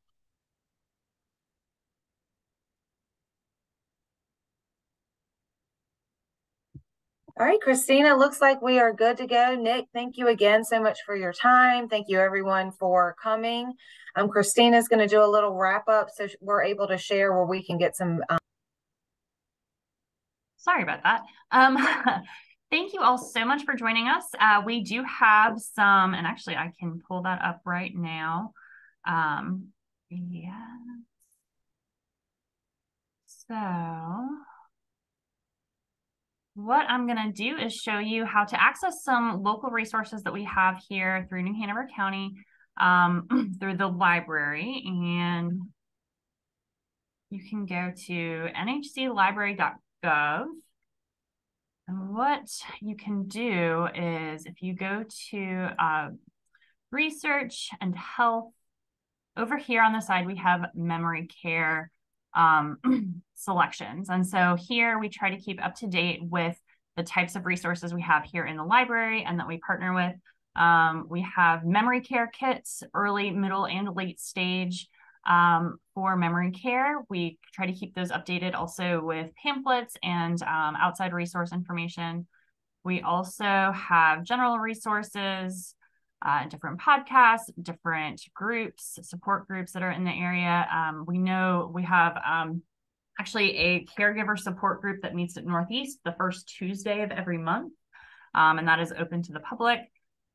All right, Christina, looks like we are good to go. Nick, thank you again so much for your time. Thank you everyone for coming. Um, Christina's going to do a little wrap up so we're able to share where we can get some. Um... Sorry about that. Um, thank you all so much for joining us. Uh, we do have some, and actually I can pull that up right now. Um, yeah. So what I'm going to do is show you how to access some local resources that we have here through New Hanover County um, through the library. And you can go to nhclibrary.gov. And what you can do is if you go to uh, research and health, over here on the side, we have memory care um, selections. And so here we try to keep up to date with the types of resources we have here in the library and that we partner with. Um, we have memory care kits, early, middle, and late stage um, for memory care. We try to keep those updated also with pamphlets and um, outside resource information. We also have general resources, uh, different podcasts, different groups, support groups that are in the area. Um, we know we have um, actually a caregiver support group that meets at Northeast the first Tuesday of every month, um, and that is open to the public.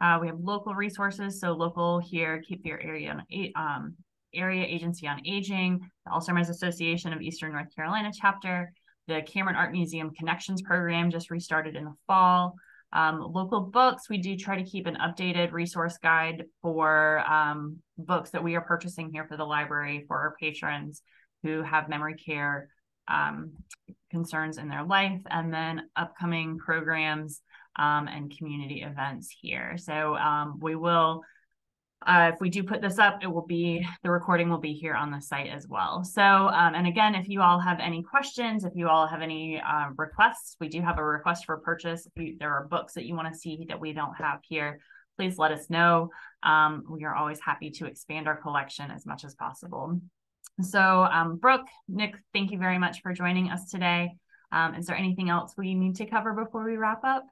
Uh, we have local resources, so local here, Cape Fear area um, area agency on aging, the Alzheimer's Association of Eastern North Carolina chapter, the Cameron Art Museum Connections program just restarted in the fall. Um, local books, we do try to keep an updated resource guide for um, books that we are purchasing here for the library for our patrons who have memory care um, concerns in their life, and then upcoming programs um, and community events here. So um, we will uh, if we do put this up, it will be the recording will be here on the site as well. So, um, and again, if you all have any questions, if you all have any uh, requests, we do have a request for purchase. If you, there are books that you want to see that we don't have here, please let us know. Um, we are always happy to expand our collection as much as possible. So, um, Brooke, Nick, thank you very much for joining us today. Um, is there anything else we need to cover before we wrap up?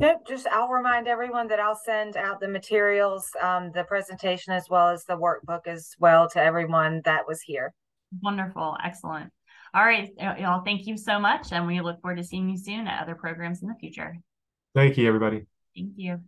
Nope, just I'll remind everyone that I'll send out the materials, um, the presentation as well as the workbook as well to everyone that was here. Wonderful, excellent. All right, y'all, thank you so much, and we look forward to seeing you soon at other programs in the future. Thank you, everybody. Thank you.